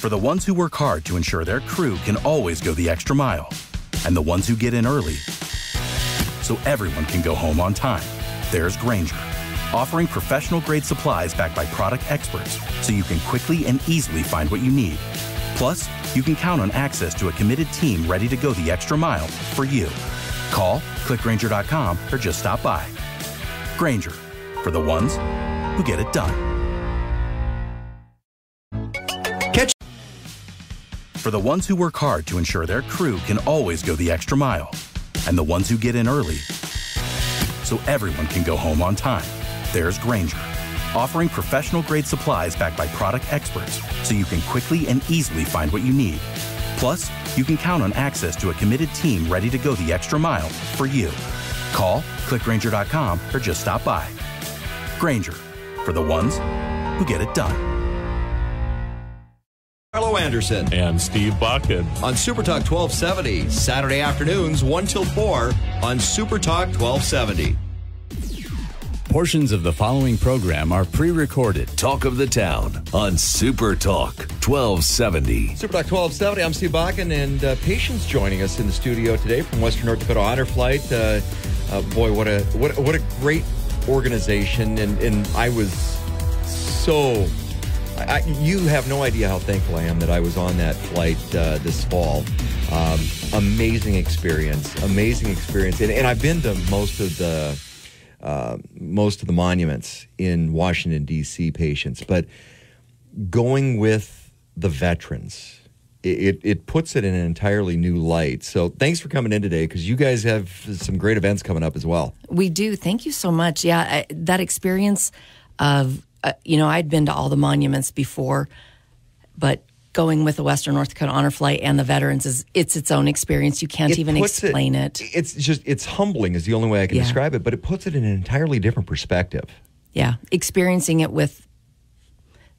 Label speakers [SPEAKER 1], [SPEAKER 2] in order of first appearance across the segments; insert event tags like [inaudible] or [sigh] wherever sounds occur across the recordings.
[SPEAKER 1] For the ones who work hard to ensure their crew can always go the extra mile, and the ones who get in early so everyone can go home on time, there's Grainger, offering professional grade supplies backed by product experts so you can quickly and easily find what you need. Plus, you can count on access to a committed team ready to go the extra mile for you. Call, clickgrainger.com, or just stop by. Grainger, for the ones who get it done. For the ones who work hard to ensure their crew can always go the extra mile, and the ones who get in early so everyone can go home on time, there's Grainger, offering professional grade supplies backed by product experts so you can quickly and easily find what you need. Plus, you can count on access to a committed team ready to go the extra mile for you. Call, clickgrainger.com, or just stop by. Grainger, for the ones who get it done.
[SPEAKER 2] Carlo Anderson
[SPEAKER 3] and Steve Bucket.
[SPEAKER 2] on Super Talk 1270, Saturday afternoons, 1 till 4 on Super Talk 1270.
[SPEAKER 4] Portions of the following program are pre recorded.
[SPEAKER 5] Talk of the Town on Super Talk 1270.
[SPEAKER 2] Super Talk 1270, I'm Steve Bakken, and uh, Patience joining us in the studio today from Western North Dakota Honor Flight. Uh, uh, boy, what a what, what a great organization, and, and I was so. I, you have no idea how thankful I am that I was on that flight uh, this fall. Um, amazing experience, amazing experience, and, and I've been to most of the uh, most of the monuments in Washington D.C. Patience, but going with the veterans. It, it, it puts it in an entirely new light. So thanks for coming in today because you guys have some great events coming up as well.
[SPEAKER 6] We do. Thank you so much. Yeah, I, that experience of, uh, you know, I'd been to all the monuments before, but going with the Western North Dakota Honor Flight and the veterans is it's its own experience. You can't
[SPEAKER 2] It
[SPEAKER 6] even explain it.
[SPEAKER 2] It's just it's humbling is the only way I can
[SPEAKER 6] Yeah.
[SPEAKER 2] describe it, but it puts it in an entirely different perspective.
[SPEAKER 6] Yeah, experiencing it with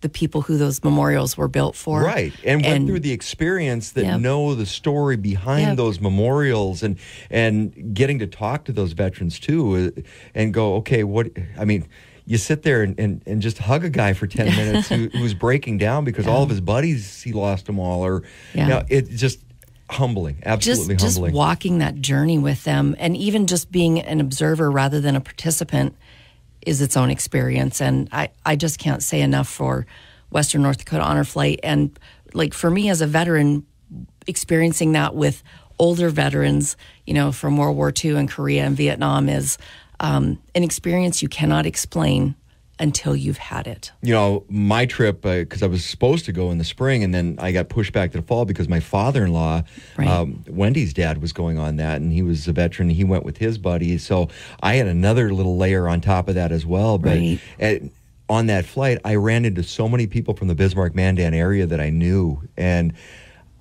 [SPEAKER 6] the people who those memorials were built for.
[SPEAKER 2] Right. And went through the experience that know the story behind those memorials and and getting to talk to those veterans too uh, and go, okay, what I mean, you sit there and, and, and just hug a guy for 10 minutes who, who's breaking down because all of his buddies, he lost them all or,
[SPEAKER 6] Yeah.
[SPEAKER 2] you know, it's just humbling,
[SPEAKER 6] just
[SPEAKER 2] absolutely
[SPEAKER 6] just
[SPEAKER 2] humbling.
[SPEAKER 6] walking that journey with them and even just being an observer rather than a participant is its own experience and i i just can't say enough for western north dakota honor flight and like for me as a veteran experiencing that with older veterans you know from world war ii and korea and vietnam is um, an experience you cannot explain until you've had it
[SPEAKER 2] you know, my trip because I was supposed to go in the spring, and then I got pushed back to the fall because my father-in-law,
[SPEAKER 6] Right.
[SPEAKER 2] um, Wendy's dad, was going on that, and he was a veteran. He went with his buddy, so I had another little layer on top of that as well. But
[SPEAKER 6] Right.
[SPEAKER 2] at, on that flight, I ran into so many people from the Bismarck Mandan area that I knew, and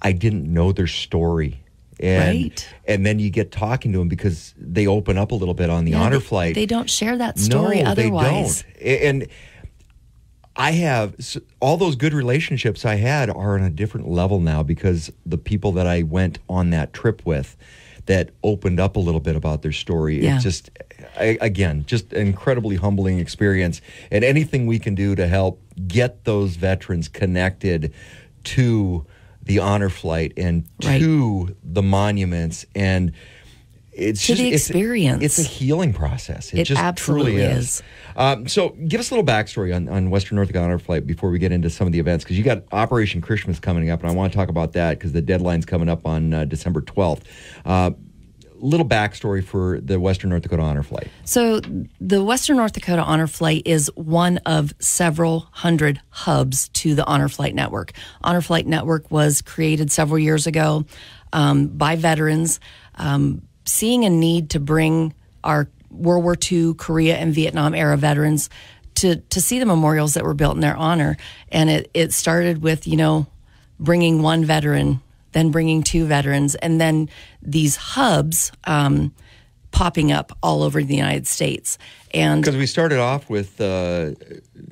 [SPEAKER 2] I didn't know their story. And,
[SPEAKER 6] Right.
[SPEAKER 2] and then you get talking to them because they open up a little bit on the
[SPEAKER 6] Yeah,
[SPEAKER 2] honor
[SPEAKER 6] they-
[SPEAKER 2] flight
[SPEAKER 6] they don't share that story
[SPEAKER 2] no,
[SPEAKER 6] otherwise
[SPEAKER 2] They don't. And I have all those good relationships I had are on a different level now because the people that I went on that trip with that opened up a little bit about their story.
[SPEAKER 6] Yeah.
[SPEAKER 2] It's just, I, again, just an incredibly humbling experience. And anything we can do to help get those veterans connected to the honor flight and
[SPEAKER 6] Right.
[SPEAKER 2] to the monuments and it's
[SPEAKER 6] To
[SPEAKER 2] just
[SPEAKER 6] the experience.
[SPEAKER 2] It's, a healing process. It,
[SPEAKER 6] It
[SPEAKER 2] just
[SPEAKER 6] absolutely
[SPEAKER 2] truly
[SPEAKER 6] is.
[SPEAKER 2] Um, so, give us a little backstory on, on Western North Honor Flight before we get into some of the events, because you got Operation Christmas coming up, and I want to talk about that because the deadline's coming up on uh, December twelfth. Uh, little backstory for the Western North Dakota Honor Flight.
[SPEAKER 6] So, the Western North Dakota Honor Flight is one of several hundred hubs to the Honor Flight Network. Honor Flight Network was created several years ago um, by veterans, um, seeing a need to bring our World War II, Korea, and Vietnam era veterans to to see the memorials that were built in their honor. And it it started with you know bringing one veteran, then bringing two veterans, and then these hubs. Um, popping up all over the United States. And
[SPEAKER 2] Because we started off with uh,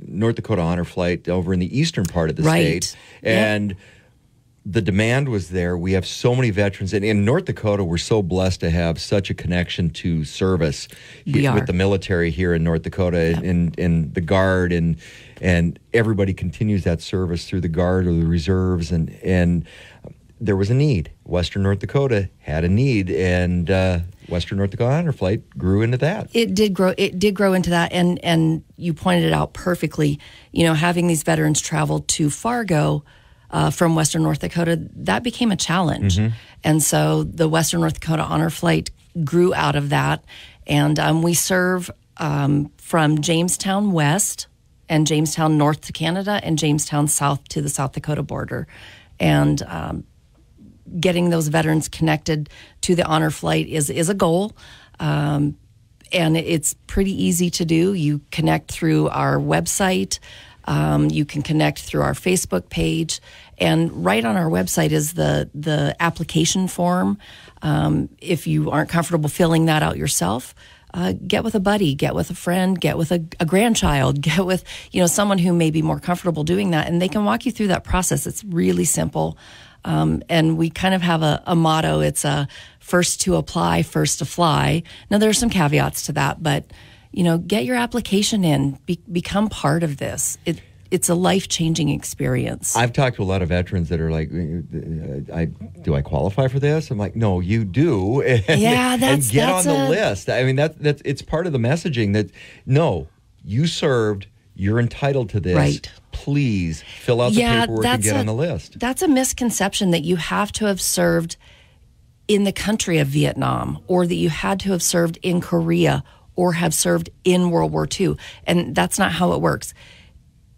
[SPEAKER 2] North Dakota Honor Flight over in the eastern part of the
[SPEAKER 6] Right.
[SPEAKER 2] state, and the demand was there. We have so many veterans, and in North Dakota, we're so blessed to have such a connection to service with the military here in North Dakota, and, and the Guard, and and everybody continues that service through the Guard or the reserves, and and there was a need. Western North Dakota had a need, and uh, Western North Dakota Honor Flight grew into that.
[SPEAKER 6] It did grow. It did grow into that, and and you pointed it out perfectly. You know, having these veterans travel to Fargo uh, from Western North Dakota, that became a challenge, and so the Western North Dakota Honor Flight grew out of that, and um, we serve um, from Jamestown West and Jamestown North to Canada and Jamestown South to the South Dakota border, and um, getting those veterans connected to the honor flight is is a goal. Um, and it's pretty easy to do. You connect through our website. Um, you can connect through our Facebook page, and right on our website is the the application form. Um, if you aren't comfortable filling that out yourself, uh, get with a buddy, get with a friend, get with a, a grandchild, [laughs] get with you know someone who may be more comfortable doing that, and they can walk you through that process. It's really simple. Um, and we kind of have a, a motto. It's a first to apply, first to fly. Now there are some caveats to that, but you know, get your application in, be, become part of this. It, it's a life changing experience.
[SPEAKER 2] I've talked to a lot of veterans that are like, I, "Do I qualify for this?" I'm like, "No, you do." [laughs] And,
[SPEAKER 6] Yeah, that's-
[SPEAKER 2] and get
[SPEAKER 6] that's
[SPEAKER 2] on the
[SPEAKER 6] a-
[SPEAKER 2] list. I mean, that that's it's part of the messaging that no, you served, you're entitled to this.
[SPEAKER 6] Right.
[SPEAKER 2] Please fill out the paperwork and get
[SPEAKER 6] a,
[SPEAKER 2] on the list.
[SPEAKER 6] That's a misconception that you have to have served in the country of Vietnam or that you had to have served in Korea or have served in World War II. And that's not how it works.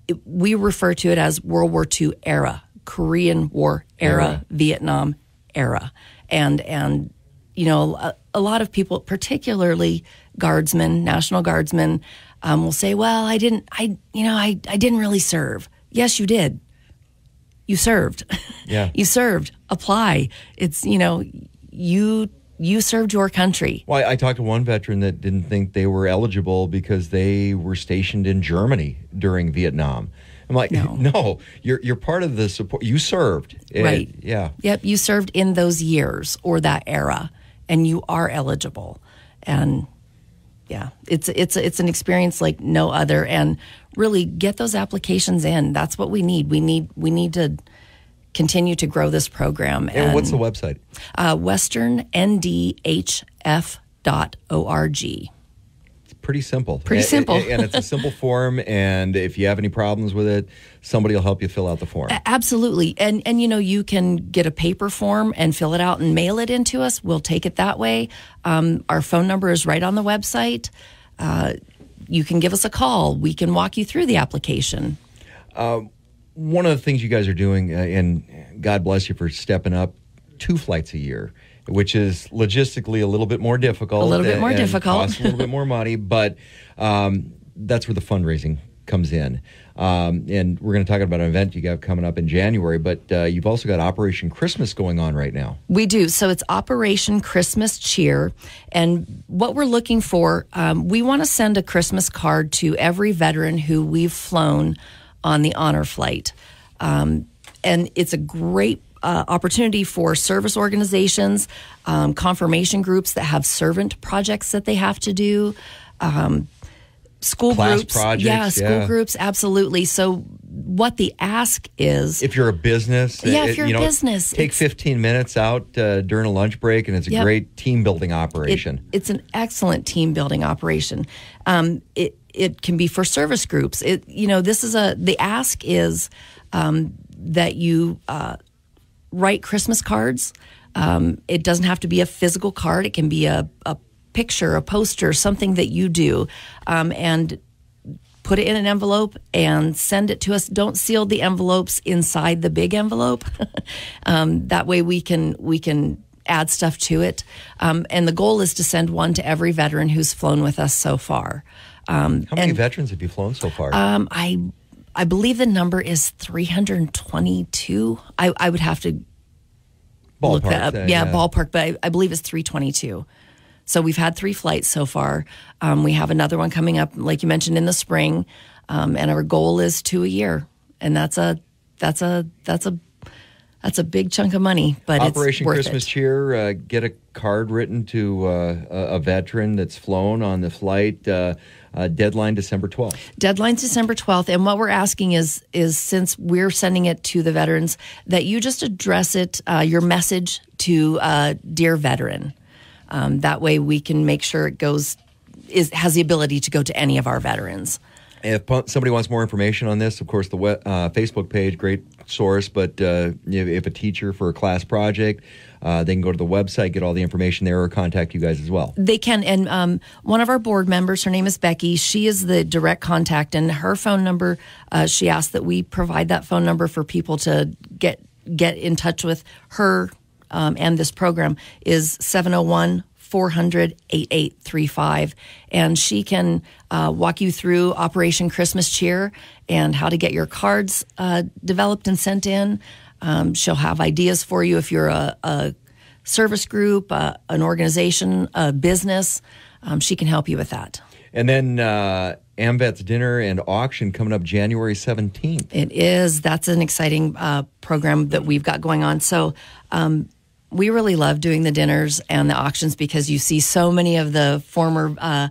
[SPEAKER 6] It- we refer to it as World War II era, Korean War era,
[SPEAKER 2] Era.
[SPEAKER 6] Vietnam era. And, and, you know, a, a lot of people, particularly guardsmen, National Guardsmen, um, will say, well, I didn't, I, you know, I, I didn't really serve. Yes, you did you served. [laughs]
[SPEAKER 2] Yeah.
[SPEAKER 6] you served. Apply. It's, you know, you you served your country.
[SPEAKER 2] Well, I, I talked to one veteran that didn't think they were eligible because they were stationed in Germany during Vietnam. I'm like,
[SPEAKER 6] No. [laughs]
[SPEAKER 2] no, you're you're part of the support. You served,
[SPEAKER 6] Right.
[SPEAKER 2] Yeah.
[SPEAKER 6] Yep, you served in those years or that era and you are eligible. And yeah, it's it's it's an experience like no other and really get those applications in. That's what we need. We need we need to continue to grow this program
[SPEAKER 2] And what's the website?
[SPEAKER 6] uh,
[SPEAKER 2] westernndhf.org. Pretty simple.
[SPEAKER 6] Pretty simple.
[SPEAKER 2] and it's a simple form. And if you have any problems with it, somebody will help you fill out the form.
[SPEAKER 6] Absolutely. And and you know, you can get a paper form and fill it out and mail it into us. We'll take it that way. Um, our phone number is right on the website. Uh, you can give us a call. We can walk you through the application.
[SPEAKER 2] One of the things you guys are doing, uh, and God bless you for stepping up, two flights a year, which is logistically a little bit more difficult.
[SPEAKER 6] A little bit more difficult.
[SPEAKER 2] Costs a little bit more money, [laughs] but um, that's where the fundraising comes in. Um, and we're going to talk about an event you got coming up in January, but uh, you've also got Operation Christmas going on right now.
[SPEAKER 6] We do. So it's Operation Christmas Cheer. And what we're looking for, um, we want to send a Christmas card to every veteran who we've flown on the honor flight. Um, and it's a great uh, opportunity for service organizations, um, confirmation groups that have servant projects that they have to do. Um, school
[SPEAKER 2] Class
[SPEAKER 6] groups,
[SPEAKER 2] projects,
[SPEAKER 6] yeah, school
[SPEAKER 2] yeah.
[SPEAKER 6] groups, absolutely. So, what the ask is,
[SPEAKER 2] If you're a business,
[SPEAKER 6] Yeah, if you're
[SPEAKER 2] you
[SPEAKER 6] a
[SPEAKER 2] know,
[SPEAKER 6] business,
[SPEAKER 2] take 15 minutes out uh, during a lunch break, and it's a
[SPEAKER 6] Yep.
[SPEAKER 2] great team building
[SPEAKER 6] It-
[SPEAKER 2] operation.
[SPEAKER 6] it's an excellent team building operation. Um, it it can be for service groups. It you know this is a the ask is um, that you uh, write Christmas cards. Um, it doesn't have to be a physical card. It can be a, a picture, a poster, something that you do, um, and put it in an envelope and send it to us. Don't seal the envelopes inside the big envelope. [laughs] um, that way we can we can add stuff to it. Um, and the goal is to send one to every veteran who's flown with us so far. Um,
[SPEAKER 2] How many
[SPEAKER 6] and,
[SPEAKER 2] veterans have you flown so far?
[SPEAKER 6] um, I I believe the number is 322. I, I would have to look that up.
[SPEAKER 2] uh,
[SPEAKER 6] yeah, ballpark, but I, I believe it's 322. So we've had three flights so far. Um, we have another one coming up, like you mentioned, in the spring, um, and our goal is two a year, and that's a that's a that's a that's a big chunk of money, but
[SPEAKER 2] Operation
[SPEAKER 6] it's worth
[SPEAKER 2] Christmas
[SPEAKER 6] it.
[SPEAKER 2] Cheer. Uh, get a card written to uh, a, veteran that's flown on the flight. Uh, uh, deadline December twelfth.
[SPEAKER 6] Deadline's December 12th. And what we're asking is, is since we're sending it to the veterans, that you just address it, uh, your message to uh, Dear Veteran. Um, that way we can make sure it goes, is, has the ability to go to any of our veterans.
[SPEAKER 2] If somebody wants more information on this, of course, the we- uh, Facebook page, great source. But uh, if, if a teacher for a class project, uh, they can go to the website, get all the information there, or contact you guys as well.
[SPEAKER 6] They can, and um, one of our board members, her name is Becky. She is the direct contact, and her phone number. Uh, she asked that we provide that phone number for people to get get in touch with her um, and this program is 701 400 8835. And she can uh, walk you through Operation Christmas Cheer and how to get your cards uh, developed and sent in. Um, she'll have ideas for you if you're a, a service group, uh, an organization, a business. Um, she can help you with that.
[SPEAKER 2] And then uh, AMVET's dinner and auction coming up January 17th.
[SPEAKER 6] It is. That's an exciting uh, program that we've got going on. So, um, we really love doing the dinners and the auctions because you see so many of the former uh,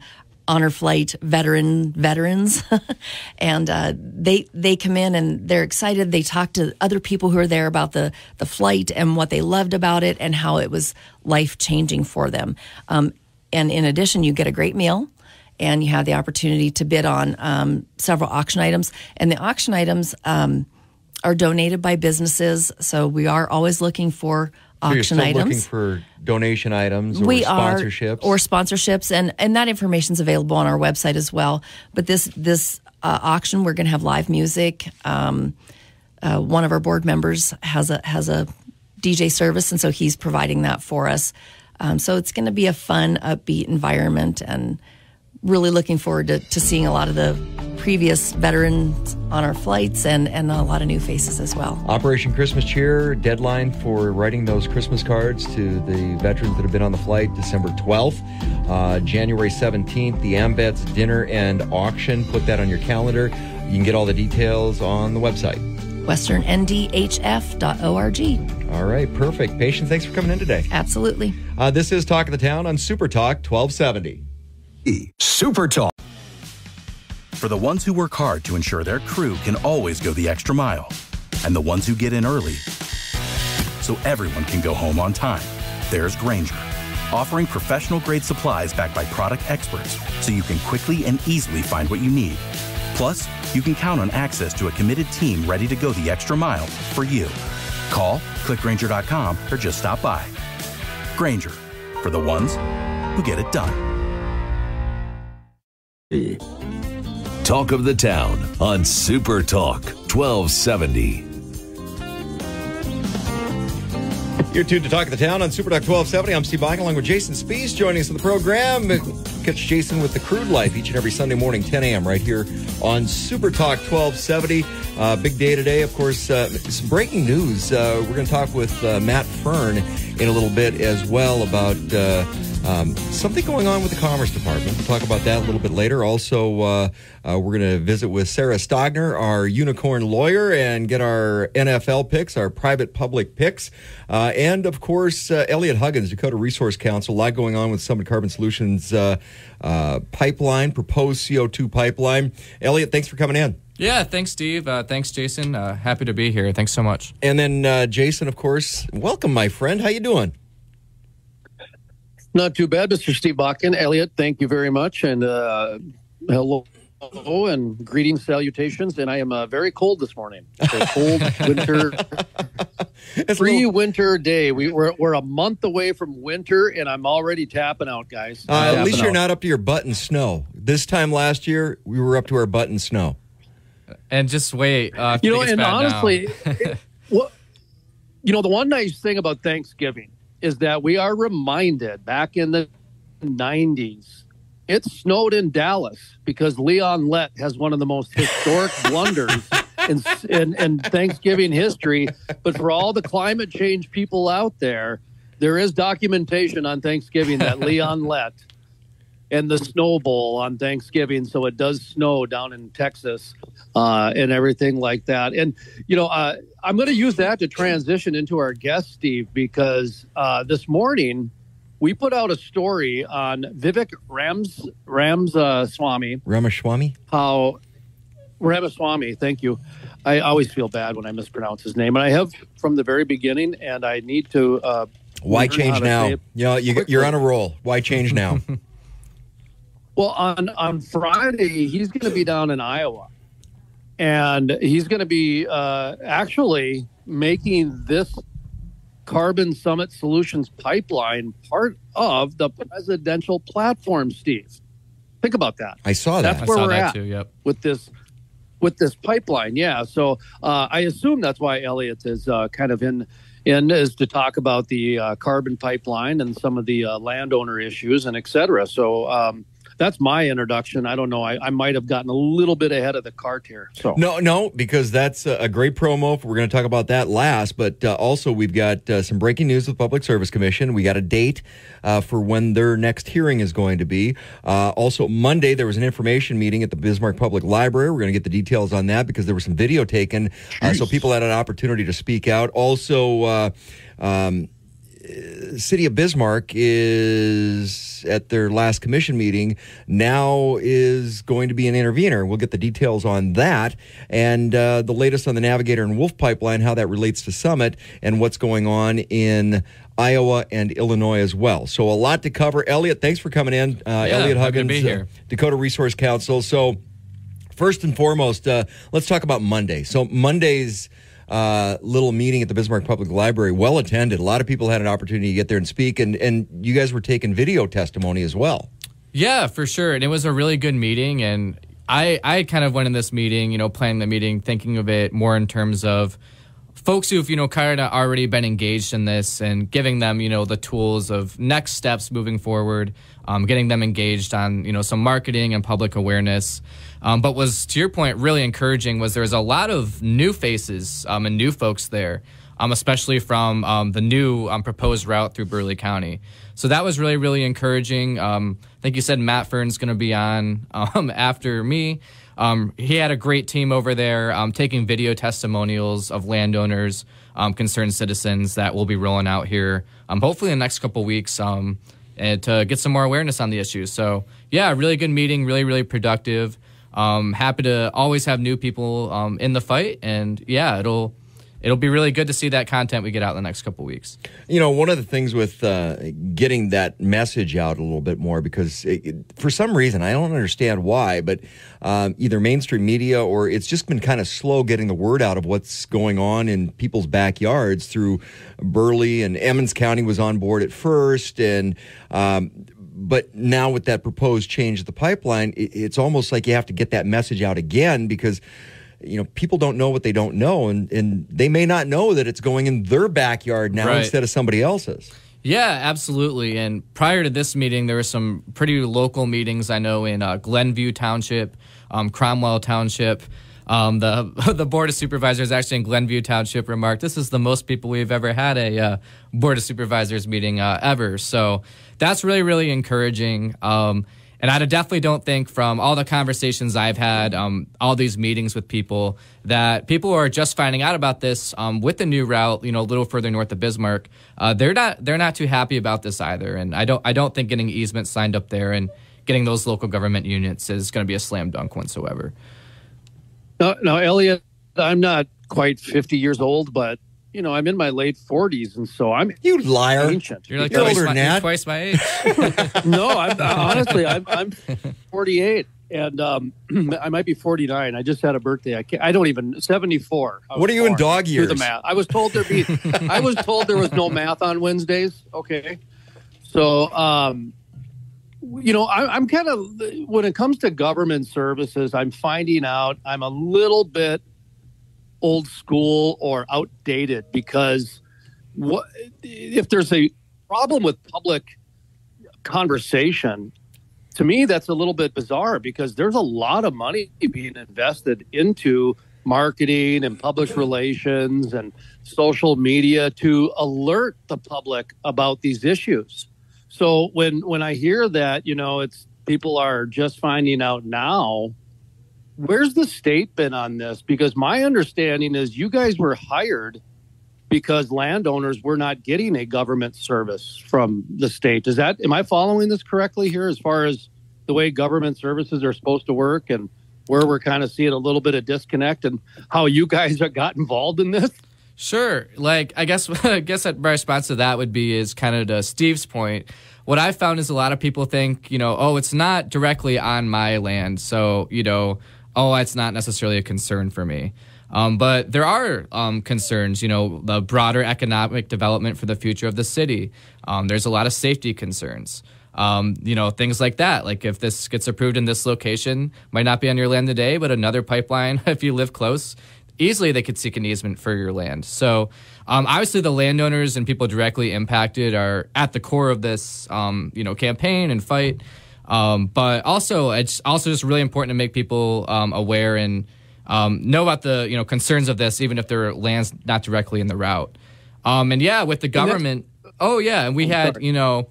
[SPEAKER 6] honor flight veteran veterans, [laughs] and uh, they they come in and they're excited. They talk to other people who are there about the the flight and what they loved about it and how it was life changing for them. Um, and in addition, you get a great meal and you have the opportunity to bid on um, several auction items. And the auction items um, are donated by businesses, so we are always looking for
[SPEAKER 2] So you're
[SPEAKER 6] auction
[SPEAKER 2] still
[SPEAKER 6] items.
[SPEAKER 2] looking for donation items or
[SPEAKER 6] we
[SPEAKER 2] sponsorships.
[SPEAKER 6] are or sponsorships, and and that information is available on our website as well. But this this uh, auction, we're going to have live music. Um, uh, one of our board members has a has a DJ service, and so he's providing that for us. Um, so it's going to be a fun, upbeat environment, and really looking forward to, to seeing a lot of the previous veterans on our flights and and a lot of new faces as well.
[SPEAKER 2] Operation Christmas Cheer deadline for writing those Christmas cards to the veterans that have been on the flight December 12th. Uh, January 17th, the AMVETS dinner and auction. Put that on your calendar. You can get all the details on the website.
[SPEAKER 6] WesternNDHF.org.
[SPEAKER 2] All right, perfect. Patience, thanks for coming in today.
[SPEAKER 6] Absolutely.
[SPEAKER 2] Uh, this is Talk of the Town on Super Talk 1270.
[SPEAKER 5] Super Talk.
[SPEAKER 1] For the ones who work hard to ensure their crew can always go the extra mile, and the ones who get in early so everyone can go home on time, there's Grainger, offering professional grade supplies backed by product experts so you can quickly and easily find what you need. Plus, you can count on access to a committed team ready to go the extra mile for you. Call, clickgrainger.com, or just stop by. Grainger, for the ones who get it done.
[SPEAKER 5] Talk of the Town on Super Talk 1270.
[SPEAKER 2] You're tuned to Talk of the Town on Super Talk 1270. I'm Steve Bach along with Jason Spiess joining us on the program. Catch Jason with the Crude Life each and every Sunday morning, 10 a.m. right here on Super Talk 1270. Uh, big day today, of course. Uh, some breaking news. Uh, we're going to talk with uh, Matt Fern in a little bit as well about uh, um, something going on with the Commerce Department. We'll talk about that a little bit later. Also, uh, uh, we're going to visit with Sarah Stogner, our unicorn lawyer, and get our NFL picks, our private public picks. Uh, and of course, uh, Elliot Huggins, Dakota Resource Council. A lot going on with Summit Carbon Solutions uh, uh, pipeline, proposed CO2 pipeline. Elliot, thanks for coming in.
[SPEAKER 3] Yeah, thanks, Steve. Uh, thanks, Jason. Uh, happy to be here. Thanks so much.
[SPEAKER 2] And then uh, Jason, of course, welcome, my friend. How you doing?
[SPEAKER 7] Not too bad, Mr. Steve Bakken. Elliot, thank you very much. And uh, hello. Hello and greetings, salutations. And I am uh, very cold this morning. It's a cold [laughs] winter,
[SPEAKER 2] It's a
[SPEAKER 7] free
[SPEAKER 2] little-
[SPEAKER 7] winter day. We, we're, we're a month away from winter, and I'm already tapping out, guys.
[SPEAKER 2] Uh, at
[SPEAKER 7] Tapping
[SPEAKER 2] least you're
[SPEAKER 7] out.
[SPEAKER 2] not up to your butt in snow. This time last year, we were up to our butt in snow.
[SPEAKER 3] And just wait. Uh,
[SPEAKER 7] You know, and honestly, [laughs] it- what you know, the one nice thing about Thanksgiving is that we are reminded back in the '90s, it snowed in Dallas because Leon Lett has one of the most historic [laughs] blunders in, in in Thanksgiving history. But for all the climate change people out there, there is documentation on Thanksgiving that Leon Lett and the Snow Bowl on Thanksgiving. So it does snow down in Texas uh, and everything like that. And, you know, uh, I'm going to use that to transition into our guest, Steve, because uh, this morning we put out a story on Vivek Rams, Rams uh, Swami,
[SPEAKER 2] Ramaswamy?
[SPEAKER 7] how Ramaswamy, thank you. I always feel bad when I mispronounce his name, and I have from the very beginning, and I need to. Uh,
[SPEAKER 2] Why change now? You know, you, you're on a roll. Why change now? [laughs]
[SPEAKER 7] Well, on on Friday, he's going to be down in Iowa, and he's going to be uh, actually making this Carbon Summit Solutions pipeline part of the presidential platform. Steve, think about that.
[SPEAKER 2] I saw that.
[SPEAKER 3] I
[SPEAKER 7] Where
[SPEAKER 3] saw
[SPEAKER 7] we're
[SPEAKER 3] that
[SPEAKER 7] at.
[SPEAKER 3] too. Yep.
[SPEAKER 7] with this with this pipeline. Yeah, so uh, I assume that's why Elliot is uh, kind of in in is to talk about the uh, carbon pipeline and some of the uh, landowner issues and et cetera. So um, that's my introduction. I don't know. I, I might have gotten a little bit ahead of the cart here. So
[SPEAKER 2] No, no, because that's a great promo. We're going to talk about that last, but uh, also we've got uh, some breaking news with the Public Service Commission. We got a date uh, for when their next hearing is going to be. Uh, also, Monday there was an information meeting at the Bismarck Public Library. We're going to get the details on that because there was some video taken, uh, so people had an opportunity to speak out. Also. Uh, um, city of Bismarck is at their last commission meeting now is going to be an intervener. We'll get the details on that and uh, the latest on the Navigator and Wolf pipeline, how that relates to Summit, and what's going on in Iowa and Illinois as well. So a lot to cover. Elliot, thanks for coming in. Uh,
[SPEAKER 3] Yeah,
[SPEAKER 2] Elliot Huggins,
[SPEAKER 3] be here.
[SPEAKER 2] uh, Dakota Resource Council. So first and foremost, uh, let's talk about Monday. So Monday's uh, little meeting at the Bismarck Public Library, well attended. A lot of people had an opportunity to get there and speak, and and you guys were taking video testimony as well.
[SPEAKER 3] Yeah, for sure. And it was a really good meeting. And I, I kind of went in this meeting, you know, planning the meeting, thinking of it more in terms of folks who've, you know, kind of already been engaged in this and giving them, you know, the tools of next steps moving forward, um, getting them engaged on, you know, some marketing and public awareness. Um, but was, to your point, really encouraging was there was a lot of new faces um, and new folks there um, especially from um, the new um, proposed route through Burleigh County. So that was really, really encouraging. Um, I think you said Matt Fern's going to be on [laughs] after me. He had a great team over there taking video testimonials of landowners, concerned citizens that will be rolling out here, hopefully in the next couple weeks. And to get some more awareness on the issues. So, yeah, really good meeting, really, really productive. Um, happy to always have new people um, in the fight, and yeah, it'll it'll be really good to see that content we get out in the next couple weeks.
[SPEAKER 2] You know, one of the things with uh, getting that message out a little bit more, because it, it- for some reason, I don't understand why, but um, either mainstream media or it's just been kind of slow getting the word out of what's going on in people's backyards through Burleigh and Emmons County was on board at first. And, um, but now with that proposed change of the pipeline, it, it's almost like you have to get that message out again because you know people don't know what they don't know and, and they may not know that it's going in their backyard now
[SPEAKER 3] Right.
[SPEAKER 2] instead of somebody else's
[SPEAKER 3] Yeah, absolutely. And prior to this meeting, there were some pretty local meetings I know in uh, Glenview Township, um, Cromwell Township. Um, the [laughs] the board of supervisors actually in Glenview Township remarked, "This is the most people we've ever had a uh, board of supervisors meeting uh, ever." So that's really really encouraging. Um, and I definitely don't think from all the conversations I've had, um, all these meetings with people, that people who are just finding out about this um, with the new route, you know, a little further north of Bismarck, uh, they're not they're not too happy about this either. And I don't I don't think getting easements signed up there and getting those local government units is going to be a slam dunk whatsoever.
[SPEAKER 7] Now, Elliot, I'm not quite 50 years old, but you know, I'm in my late 40s, and so I'm
[SPEAKER 2] you liar
[SPEAKER 7] ancient.
[SPEAKER 3] You're like
[SPEAKER 2] You're
[SPEAKER 3] twice,
[SPEAKER 2] older
[SPEAKER 3] my,
[SPEAKER 2] than that.
[SPEAKER 3] twice my age. [laughs]
[SPEAKER 7] no, I'm [laughs] honestly, I'm, I'm [laughs] 48, and um, [clears throat] I might be 49. I just had a birthday. I can't, I don't even 74.
[SPEAKER 2] What are you in
[SPEAKER 7] born.
[SPEAKER 2] dog
[SPEAKER 7] Do the math. I was told there be. I was told there was no math on Wednesdays. Okay, so um, you know, I, I'm kind of when it comes to government services, I'm finding out I'm a little bit old school or outdated because what if there's a problem with public conversation to me that's a little bit bizarre because there's a lot of money being invested into marketing and public relations and social media to alert the public about these issues so when when i hear that you know it's people are just finding out now. Where's the state been on this? Because my understanding is you guys were hired because landowners were not getting a government service from the state. Is that am I following this correctly here as far as the way government services are supposed to work and where we're kind of seeing a little bit of disconnect and how you guys [laughs] got involved in this?
[SPEAKER 3] Sure. Like I guess [laughs] I guess that my response to that would be is kind of to Steve's point. What I found is a lot of people think, you know, oh, it's not directly on my land, so you know, oh, it's not necessarily a concern for me. Um, but there are um, concerns, you know, the broader economic development for the future of the city. Um, there's a lot of safety concerns. Um, you know, things like that. Like if this gets approved in this location, might not be on your land today, but another pipeline, [laughs] if you live close, easily they could seek an easement for your land. So um, obviously the landowners and people directly impacted are at the core of this, um, you know, campaign and fight. Um, but also, it's also just really important to make people um, aware and um, know about the you know concerns of this, even if their land's not directly in the route. Um, and yeah, with the government, oh yeah, and we had you know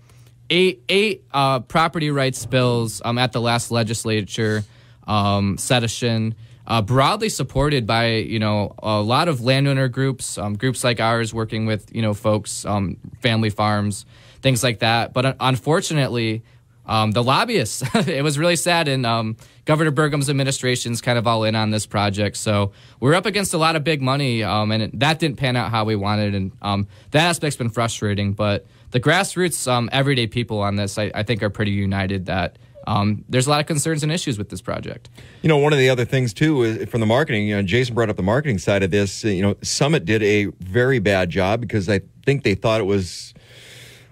[SPEAKER 3] eight eight uh, property rights bills um, at the last legislature um, session, uh, broadly supported by you know a lot of landowner groups, um, groups like ours working with you know folks, um, family farms, things like that. But uh, unfortunately, um, the lobbyists, [laughs] it was really sad, and um, Governor Burgum's administration's kind of all in on this project. So we're up against a lot of big money, um, and it, that didn't pan out how we wanted, and um, that aspect's been frustrating. But the grassroots, um, everyday people on this, I, I think, are pretty united that um, there's a lot of concerns and issues with this project.
[SPEAKER 2] You know, one of the other things too is from the marketing. You know, Jason brought up the marketing side of this. You know, Summit did a very bad job because I think they thought it was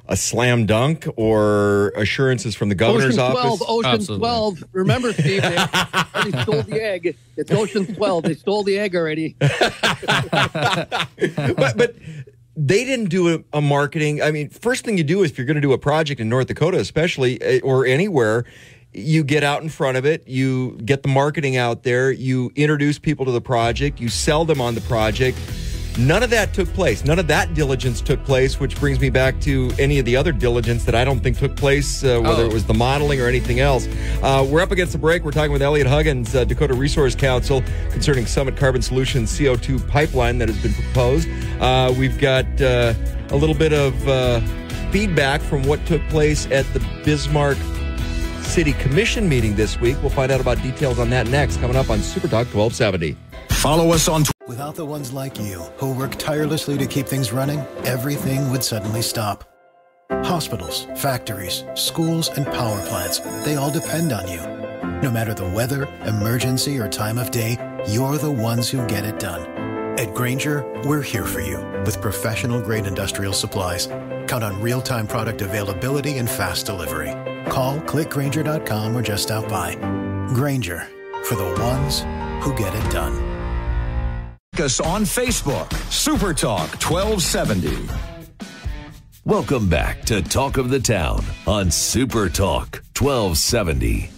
[SPEAKER 2] a slam dunk or assurances from the governor's
[SPEAKER 7] Ocean
[SPEAKER 2] office.
[SPEAKER 7] 12, Ocean
[SPEAKER 3] Absolutely. 12.
[SPEAKER 7] Remember, Steve, they, they stole the egg. It's Ocean 12. They stole the egg already. [laughs]
[SPEAKER 2] but but they didn't do a, a marketing. I mean, first thing you do is if you're going to do a project in North Dakota, especially eh, or anywhere, you get out in front of it, you get the marketing out there, you introduce people to the project, you sell them on the project. None of that took place. None of that diligence took place, which brings me back to any of the other diligence that I don't think took place, uh, whether
[SPEAKER 3] Oh.
[SPEAKER 2] it was the modeling or anything else. Uh, we're up against the break. We're talking with Elliot Huggins, uh, Dakota Resource Council, concerning Summit Carbon Solutions CO2 pipeline that has been proposed. Uh, we've got uh, a little bit of uh, feedback from what took place at the Bismarck City Commission meeting this week. We'll find out about details on that next, coming up on Super Talk 1270.
[SPEAKER 8] Follow us on
[SPEAKER 9] Without the ones like you, who work tirelessly to keep things running, everything would suddenly stop. Hospitals, factories, schools, and power plants, they all depend on you. No matter the weather, emergency, or time of day, you're the ones who get it done. At Grainger, we're here for you with professional grade industrial supplies. Count on real time product availability and fast delivery. Call clickgrainger.com or just stop by. Grainger for the ones who get it done.
[SPEAKER 8] Us on Facebook. Super Talk 1270.
[SPEAKER 5] Welcome back to Talk of the Town on Super Talk 1270.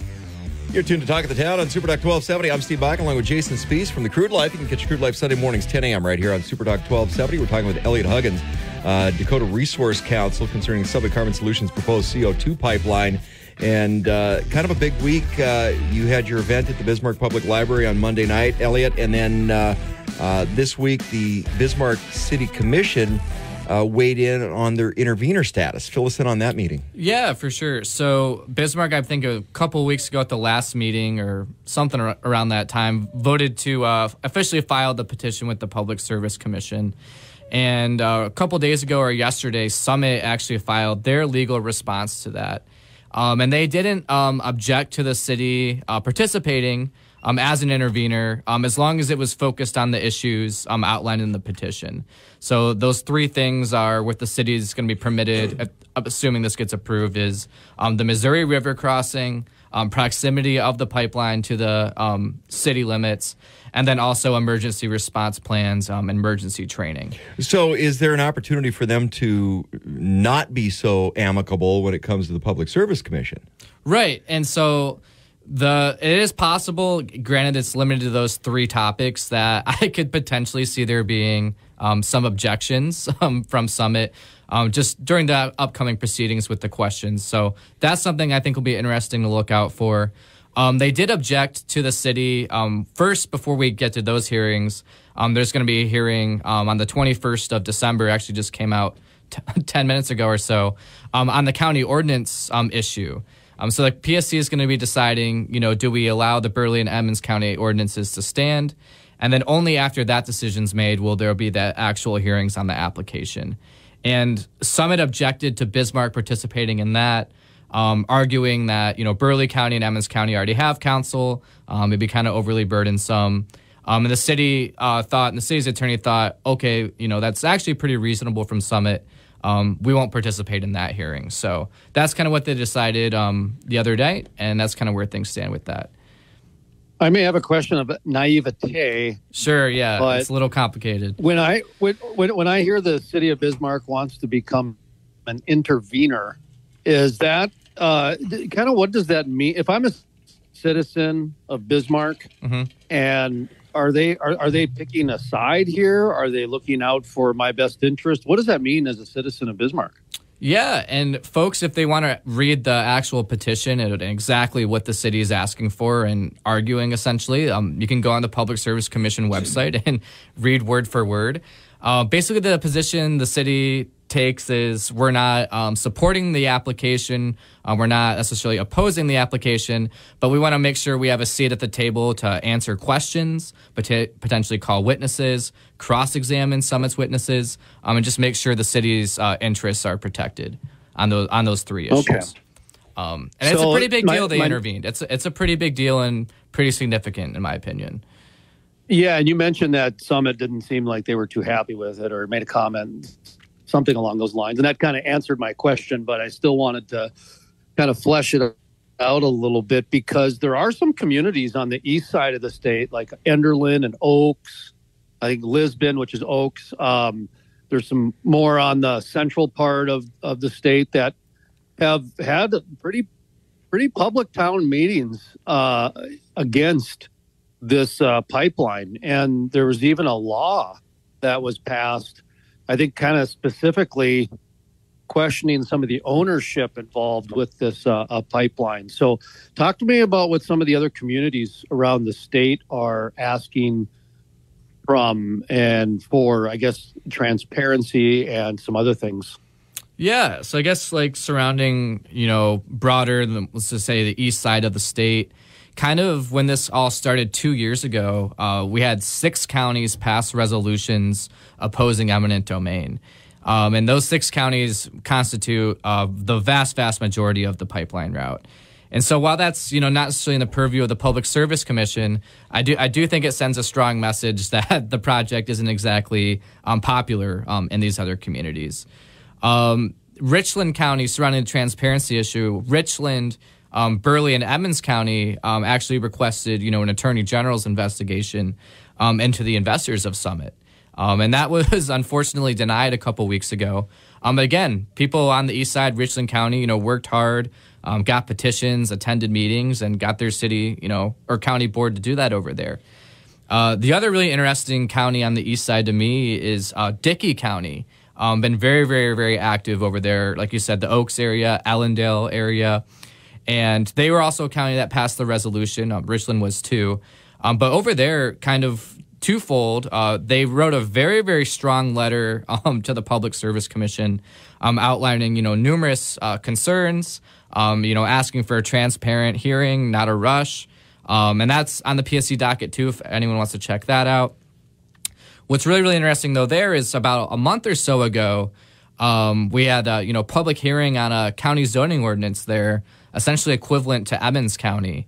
[SPEAKER 2] You're tuned to Talk of the Town on Super Talk 1270. I'm Steve Bach along with Jason Spiess from the Crude Life. You can catch Crude Life Sunday mornings 10 a.m. right here on Super Talk 1270. We're talking with Elliot Huggins, uh, Dakota Resource Council, concerning Summit Carbon Solutions proposed CO2 pipeline. And uh, kind of a big week. Uh, you had your event at the Bismarck Public Library on Monday night, Elliot, and then uh, this week the Bismarck City Commission uh, weighed in on their intervener status. Fill us in on that meeting.
[SPEAKER 3] Yeah, for sure. So Bismarck, I think a couple weeks ago at the last meeting or something ar- around that time, voted to uh, officially file the petition with the Public Service Commission. And uh, a couple days ago or yesterday, Summit actually filed their legal response to that. Um, and they didn't um, object to the city uh, participating um, as an intervener um, as long as it was focused on the issues um, outlined in the petition. So those three things are what the city is going to be permitted, uh, assuming this gets approved, is um, the Missouri River crossing, um, proximity of the pipeline to the um, city limits, and then also emergency response plans, um, emergency training.
[SPEAKER 2] So, is there an opportunity for them to not be so amicable when it comes to the Public Service Commission?
[SPEAKER 3] Right. And so The it is possible. Granted, it's limited to those three topics that [laughs] I could potentially see there being um, some objections [laughs] um, from Summit um, just during the upcoming proceedings with the questions. So that's something I think will be interesting to look out for. Um, they did object to the city um, first before we get to those hearings. Um, there's going to be a hearing on the 21st of December. Actually, just came out t- [laughs] 10 minutes ago or so um, on the county ordinance um, issue. So the PSC is going to be deciding, you know, do we allow the Burleigh and Emmons County ordinances to stand? And then only after that decision's made will there be the actual hearings on the application. And Summit objected to Bismarck participating in that, um, arguing that you know Burleigh County and Emmons County already have counsel. Um, it'd be kind of overly burdensome. Um, and the city uh, thought, and the city's attorney thought, okay, you know that's actually pretty reasonable from Summit. Um, we won't participate in that hearing. So that's kind of what they decided um, the other day, and that's kind of where things stand with that.
[SPEAKER 7] I may have a question of naivete.
[SPEAKER 3] Sure, yeah, it's a little complicated.
[SPEAKER 7] When I when, when when I hear the city of Bismarck wants to become an intervener, is that uh, kind of what does that mean? If I'm a citizen of Bismarck, mm-hmm. and are they are, are they picking a side here? Are they looking out for my best interest? What does that mean as a citizen of Bismarck?
[SPEAKER 3] Yeah, and folks, if they want to read the actual petition and exactly what the city is asking for and arguing, essentially, um, you can go on the Public Service Commission website and read word for word. Uh, basically, the position the city takes is we're not um, supporting the application, uh, we're not necessarily opposing the application, but we want to make sure we have a seat at the table to answer questions, pot- potentially call witnesses, cross examine Summit's witnesses, um, and just make sure the city's uh, interests are protected on those on those three issues. Okay. Um, and so it's a pretty big deal they my, intervened. It's it's a pretty big deal and pretty significant in my opinion.
[SPEAKER 7] Yeah, and you mentioned that Summit didn't seem like they were too happy with it or made a comment something along those lines. And that kind of answered my question, but I still wanted to kind of flesh it out a little bit because there are some communities on the east side of the state, like Enderlin and Oakes. I think Lisbon, which is Oakes. Um, there's some more on the central part of, of the state that have had pretty pretty public town meetings uh, against this uh, pipeline, and there was even a law that was passed I think kind of specifically questioning some of the ownership involved with this uh, pipeline. So, talk to me about what some of the other communities around the state are asking from and for, I guess, transparency and some other things.
[SPEAKER 3] Yeah, so I guess like surrounding, you know, broader, let's just say the east side of the state kind of when this all started two years ago, uh, we had six counties pass resolutions opposing eminent domain. Um, and those six counties constitute uh, the vast, vast majority of the pipeline route. And so while that's you know not necessarily in the purview of the Public Service Commission, I do I do think it sends a strong message [laughs] that the project isn't exactly um, popular um, in these other communities. Um, Richland County surrounding the transparency issue, Richland um, Burleigh and Emmons County um, actually requested, you know, an attorney general's investigation um, into the investors of Summit. Um, and that [laughs] was unfortunately denied a couple weeks ago. Um, but again, people on the east side, Richland County, you know, worked hard, um, got petitions, attended meetings, and got their city, you know, or county board to do that over there. Uh, the other really interesting county on the east side to me is uh, Dickey County. been very, very, very active over there. Like you said, the Oakes area, Ellendale area. And they were also a county that passed the resolution. Um, Richland was too. Um, but over there, kind of twofold, uh, they wrote a very, very strong letter [laughs] um, to the Public Service Commission um, outlining, you know, numerous uh, concerns, um, you know, asking for a transparent hearing, not a rush. Um, and that's on the PSC docket too, if anyone wants to check that out. What's really, really interesting though there is about a month or so ago, we had a, you know, public hearing on a county zoning ordinance there essentially equivalent to Emmons County.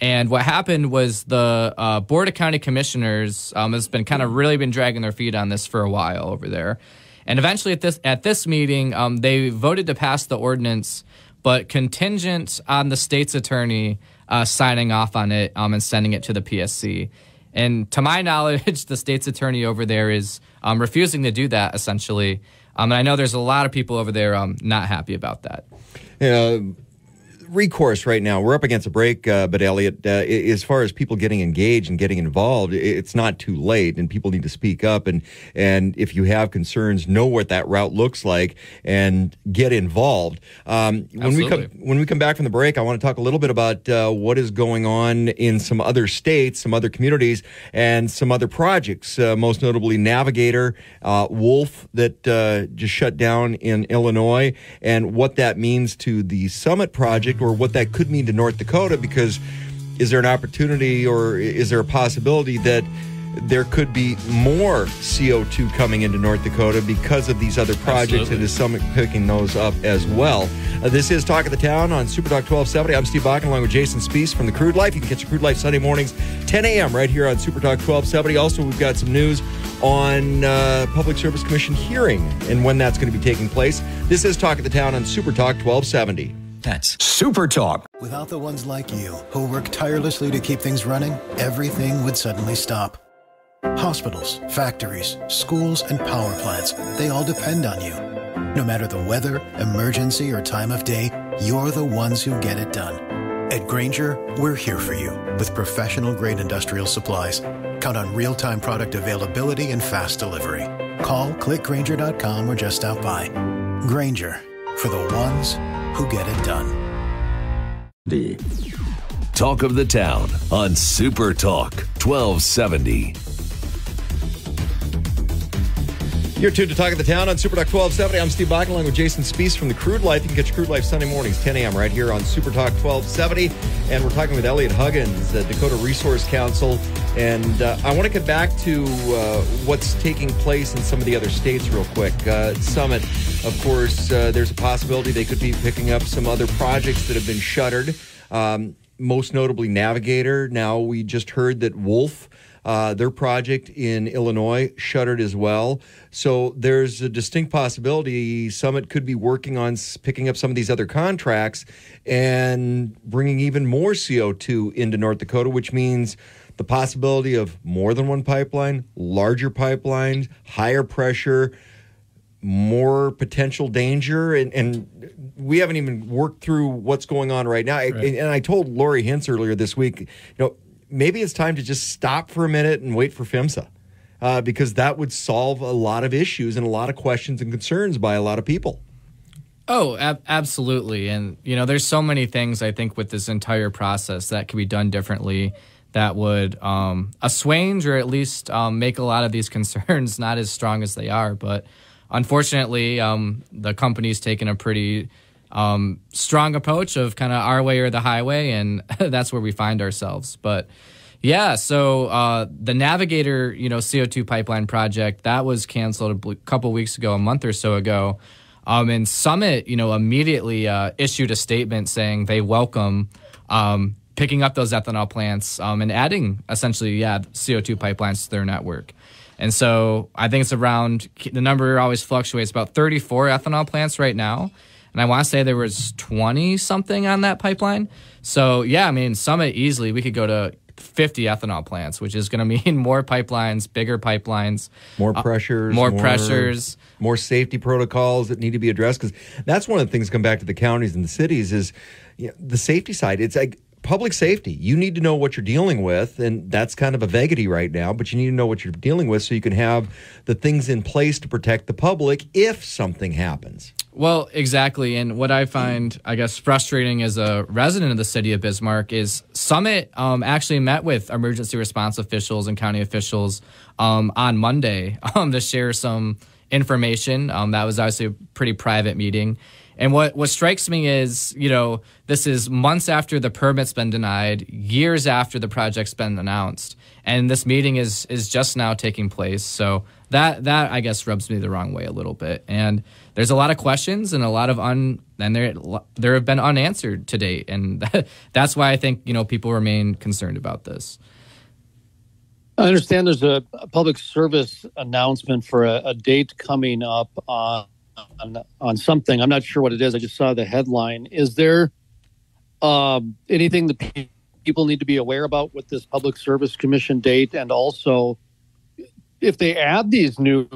[SPEAKER 3] And what happened was the uh, Board of County Commissioners um, has been kind of really been dragging their feet on this for a while over there. And eventually at this at this meeting, um, they voted to pass the ordinance, but contingent on the state's attorney uh, signing off on it um, and sending it to the PSC. And to my [laughs] knowledge, the state's attorney over there is um, refusing to do that essentially. Um, and I know there's a lot of people over there um, not happy about that.
[SPEAKER 2] Yeah recourse right now. We're up against a break, uh, but Elliot, uh, as far as people getting engaged and getting involved, it's not too late, and people need to speak up. And and if you have concerns, know what that route looks like and get involved. Um, when we come when we come back from the break, I want to talk a little bit about uh, what is going on in some other states, some other communities, and some other projects. Uh, most notably, Navigator, uh, Wolf that uh, just shut down in Illinois, and what that means to the Summit project or what that could mean to North Dakota because is there an opportunity or is there a possibility that there could be more CO2 coming into North Dakota because of these other projects, Absolutely. and is Summit picking those up as well. Uh, this is Talk of the Town on Super Talk 1270. I'm Steve Bakken along with Jason Spiess from the Crude Life. You can catch the Crude Life Sunday mornings, 10 a.m. right here on Super Talk 1270. Also, we've got some news on uh, Public Service Commission hearing and when that's going to be taking place. This is Talk of the Town on SuperTalk 1270.
[SPEAKER 8] That's Super Talk.
[SPEAKER 9] Without the ones like you, who work tirelessly to keep things running, everything would suddenly stop. Hospitals, factories, schools, and power plants, they all depend on you. No matter the weather, emergency, or time of day, you're the ones who get it done. At Grainger, we're here for you with professional grade industrial supplies. Count on real time product availability and fast delivery. Call clickgrainger.com or just stop by. Grainger for the ones who get it done.
[SPEAKER 5] The Talk of the Town on Super Talk 1270.
[SPEAKER 2] You're tuned to Talk of the Town on Super Talk 1270. I'm Steve Bakken along with Jason Spiess from the Crude Life. You can catch Crude Life Sunday mornings, 10 a.m. right here on Super Talk 1270. And we're talking with Eliot Huggins, the Dakota Resource Council. And uh, I want to get back to uh, what's taking place in some of the other states real quick. Uh, Summit, of course, uh, there's a possibility they could be picking up some other projects that have been shuttered. Um, most notably Navigator. Now we just heard that Wolf uh, their project in Illinois shuttered as well. So there's a distinct possibility Summit could be working on picking up some of these other contracts and bringing even more CO2 into North Dakota, which means the possibility of more than one pipeline, larger pipelines, higher pressure, more potential danger. And, and we haven't even worked through what's going on right now. Right. And, and I told Lori Hintz earlier this week, you know, maybe it's time to just stop for a minute and wait for PHMSA. Uh, because that would solve a lot of issues and a lot of questions and concerns by a lot of people.
[SPEAKER 3] Oh, ab- absolutely. And, you know, there's so many things I think with this entire process that could be done differently that would um, assuage or at least um, make a lot of these [laughs] concerns not as strong as they are. But unfortunately, um, the company's taken a pretty um, strong approach of kind of our way or the highway, and [laughs] that's where we find ourselves. But yeah, so uh, the Navigator, you know, CO2 pipeline project that was canceled a couple weeks ago, a month or so ago. Um, and Summit, you know, immediately uh, issued a statement saying they welcome um, picking up those ethanol plants um, and adding essentially, yeah, CO2 pipelines to their network. And so I think it's around the number always fluctuates about 34 ethanol plants right now and I want to say there was 20 something on that pipeline. So yeah, I mean, Summit easily we could go to 50 ethanol plants, which is going [laughs] to mean more pipelines, bigger pipelines,
[SPEAKER 2] more pressures,
[SPEAKER 3] uh, more, more, pressures,
[SPEAKER 2] more safety protocols that need to be addressed. Because that's one of the things come back to the counties and the cities is you know, the safety side. It's like public safety. You need to know what you're dealing with, and that's kind of a vagity right now. But you need to know what you're dealing with so you can have the things in place to protect the public if something happens.
[SPEAKER 3] Well, exactly. And what I find, I guess, frustrating as a resident of the city of Bismarck is Summit um, actually met with emergency response officials and county officials um, on Monday [laughs] um, to share some information. Um, that was obviously a pretty private meeting. And what, what strikes me is, you know, this is months after the permit's been denied, years after the project's been announced, and this meeting is is just now taking place. So that that I guess rubs me the wrong way a little bit. And there's a lot of questions and a lot of un and there there have been unanswered to date, and [laughs] that's why I think you know people remain concerned about this.
[SPEAKER 7] I understand there's a, public service announcement for a, a date coming up on, on, on something. I'm not sure what it is. I just saw the headline. Is there um, anything that people need to be aware about with this public service commission date, and also if they add these new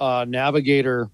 [SPEAKER 7] uh, navigator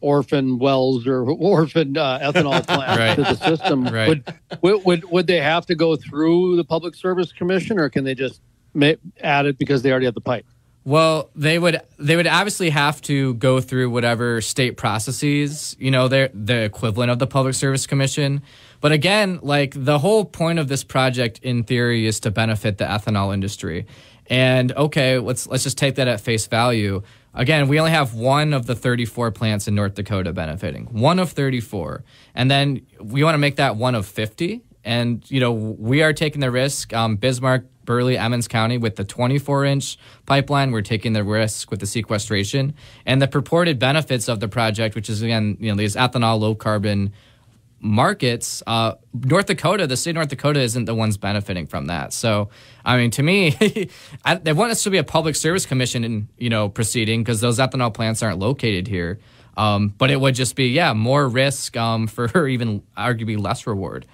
[SPEAKER 7] orphan wells or orphan uh, ethanol [laughs] plants
[SPEAKER 3] Right.
[SPEAKER 7] to the system.
[SPEAKER 3] Right.
[SPEAKER 7] Would, would would would they have to go through the Public Service Commission, or can they just ma- add it because they already have the pipe?
[SPEAKER 3] Well, they would they would obviously have to go through whatever state processes, you know, they're the equivalent of the Public Service Commission. But again, like the whole point of this project in theory is to benefit the ethanol industry. And okay, let's let's just take that at face value. Again, we only have one of the 34 plants in North Dakota benefiting. One of 34. And then we want to make that one of 50 and you know we are taking the risk. Um, Bismarck, Burleigh, Emmons County with the 24 inch pipeline, we're taking the risk with the sequestration and the purported benefits of the project, which is again you know these ethanol low carbon markets. Uh, North Dakota, the state of North Dakota, isn't the ones benefiting from that. So I mean, to me, [laughs] I, they want this to be a public service commission, in, you know, proceeding because those ethanol plants aren't located here. Um, but it would just be yeah more risk um, [laughs] for even arguably less reward.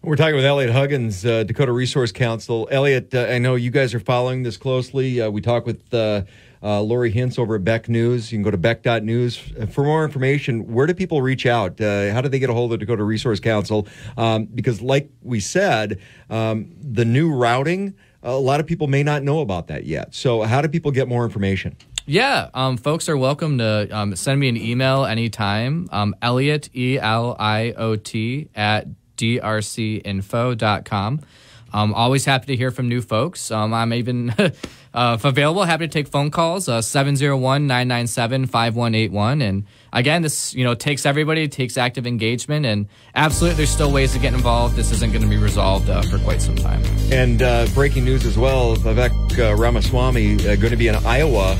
[SPEAKER 2] We're talking with Eliot Huggins, uh, Dakota Resource Council. Eliot, uh, I know you guys are following this closely. Uh, we talk with uh, uh, Lori Hintz over at BEK News. You can go to bek.news. For more information, where do people reach out? Uh, how do they get a hold of Dakota Resource Council? Um, because, like we said, um, the new routing, a lot of people may not know about that yet. So, how do people get more information?
[SPEAKER 3] Yeah, um, folks are welcome to um, send me an email anytime. Um, Eliot, E L I O T, at drcinfo.com. I'm always happy to hear from new folks. Um, I'm even, [laughs] uh, if available, happy to take phone calls, uh, 701 997 5181. And again, this you know takes everybody, takes active engagement, and absolutely, there's still ways to get involved. This isn't going to be resolved uh, for quite some time.
[SPEAKER 2] And uh, breaking news as well Vivek uh, Ramaswamy uh, going to be in Iowa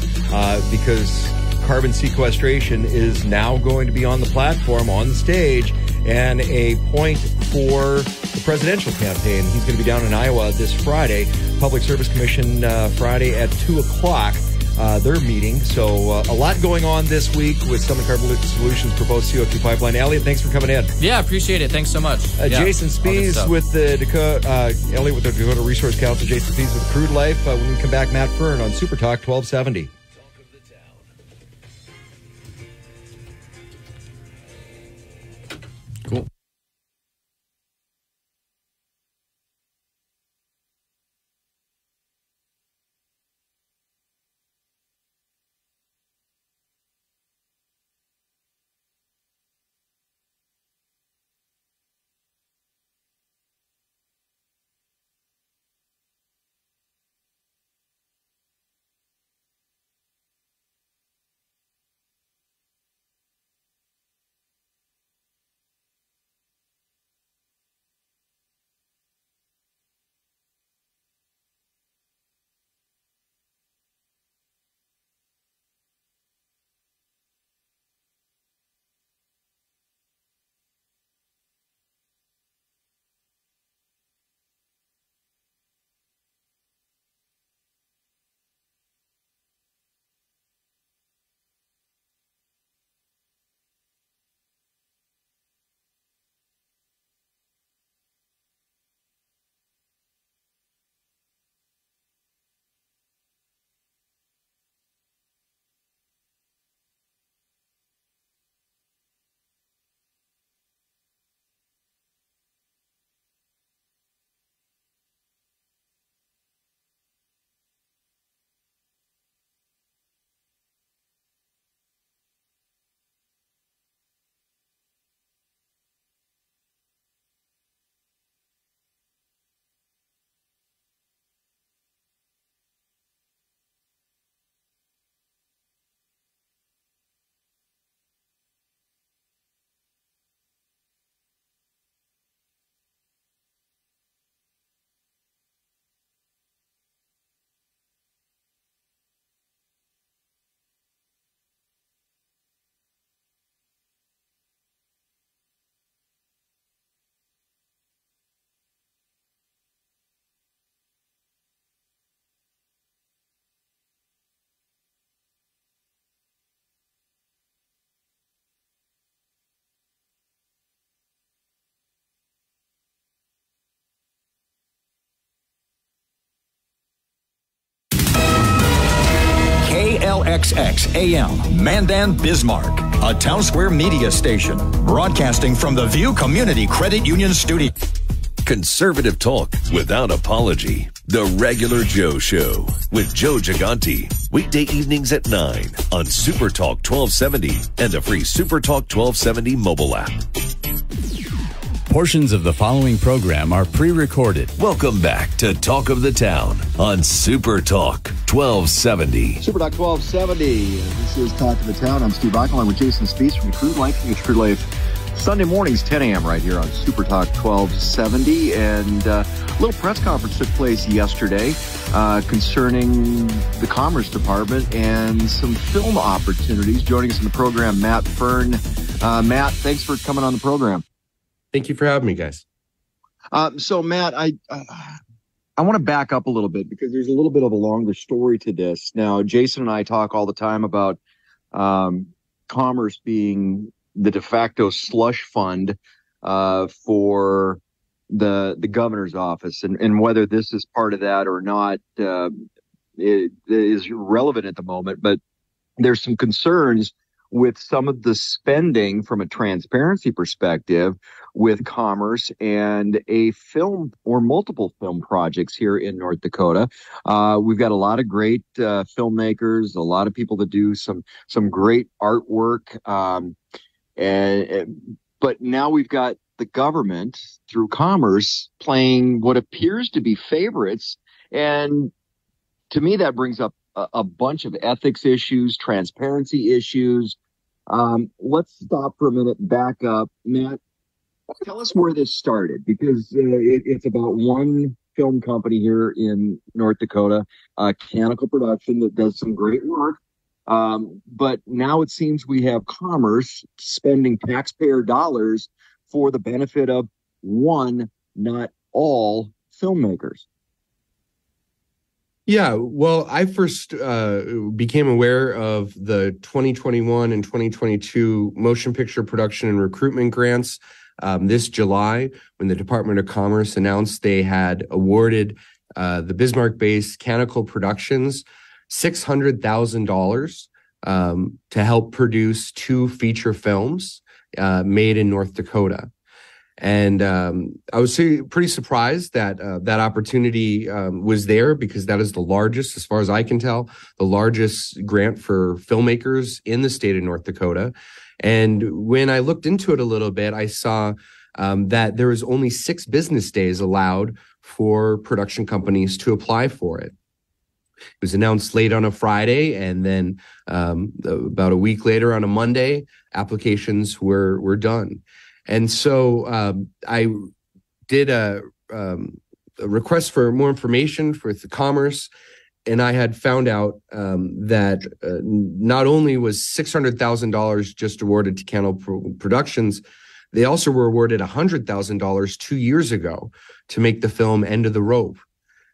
[SPEAKER 2] because carbon sequestration is now going to be on the platform, on the stage, and a point for the presidential campaign. He's going to be down in Iowa this Friday. Public Service Commission uh, Friday at 2 o'clock. Uh, their meeting. So uh, a lot going on this week with Summit Carbon Solutions proposed CO2 pipeline. Eliot, thanks for coming in.
[SPEAKER 3] Yeah, appreciate it. Thanks so much.
[SPEAKER 2] Uh,
[SPEAKER 3] Yeah,
[SPEAKER 2] Jason
[SPEAKER 3] Spiess
[SPEAKER 2] with the Dakota, uh, Eliot with the Dakota Resource Council, Jason Spiess with Crude Life. Uh, when we come back, Matt Fern on Super Talk 1270.
[SPEAKER 8] KXX AM, Mandan, Bismarck, a town square media station, broadcasting from the View Community Credit Union studio.
[SPEAKER 5] Conservative talk without apology. The Regular Joe Show with Joe Gigante. Weekday evenings at 9 on Super Talk 1270 and the free Super Talk 1270 mobile app.
[SPEAKER 4] Portions of the following program are pre recorded.
[SPEAKER 5] Welcome back to Talk of the Town on Super Talk 1270.
[SPEAKER 10] Super Talk 1270. This is Talk of the Town. I'm Steve Eichel. I'm with Jason Spiess from Crude Life. It's Crude Life Sunday mornings, 10 a.m. right here on Super Talk 1270. And uh, a little press conference took place yesterday uh, concerning the Commerce Department and some film opportunities. Joining us in the program, Matt Fern. Uh, Matt, thanks for coming on the program.
[SPEAKER 11] Thank you for having me, guys.
[SPEAKER 10] Um, so, Matt, I uh, I want to back up a little bit because there's a little bit of a longer story to this. Now, Jason and I talk all the time about um, commerce being the de facto slush fund uh, for the the governor's office, and, and whether this is part of that or not uh, it, it is relevant at the moment. But there's some concerns with some of the spending from a transparency perspective with commerce and a film or multiple film projects here in North Dakota. Uh, we've got a lot of great uh, filmmakers, a lot of people that do some some great artwork, um, and, but now we've got the government through commerce playing what appears to be favorites, and to me that brings up a, a bunch of ethics issues, transparency issues. Um, let's stop for a minute, back up, Matt tell us where this started because uh, it, it's about one film company here in North Dakota, uh, Canonical Production, that does some great work. Um, but now it seems we have commerce spending taxpayer dollars for the benefit of one, not all filmmakers.
[SPEAKER 11] Yeah, well, I first uh, became aware of the 2021 and 2022 motion picture production and recruitment grants um, this July when the Department of Commerce announced they had awarded uh, the Bismarck based Canonical Productions $600,000 um, to help produce two feature films uh, made in North Dakota. And um, I was pretty surprised that uh, that opportunity um, was there because that is the largest, as far as I can tell, the largest grant for filmmakers in the state of North Dakota. And when I looked into it a little bit, I saw um, that there was only six business days allowed for production companies to apply for it. It was announced late on a Friday, and then um, about a week later on a Monday, applications were were done. And so um, I did a, um, a, request for more information for the commerce and I had found out um, that uh, not only was six hundred thousand dollars just awarded to Candle Pro- Productions, they also were awarded hundred thousand dollars two years ago to make the film End of the Rope,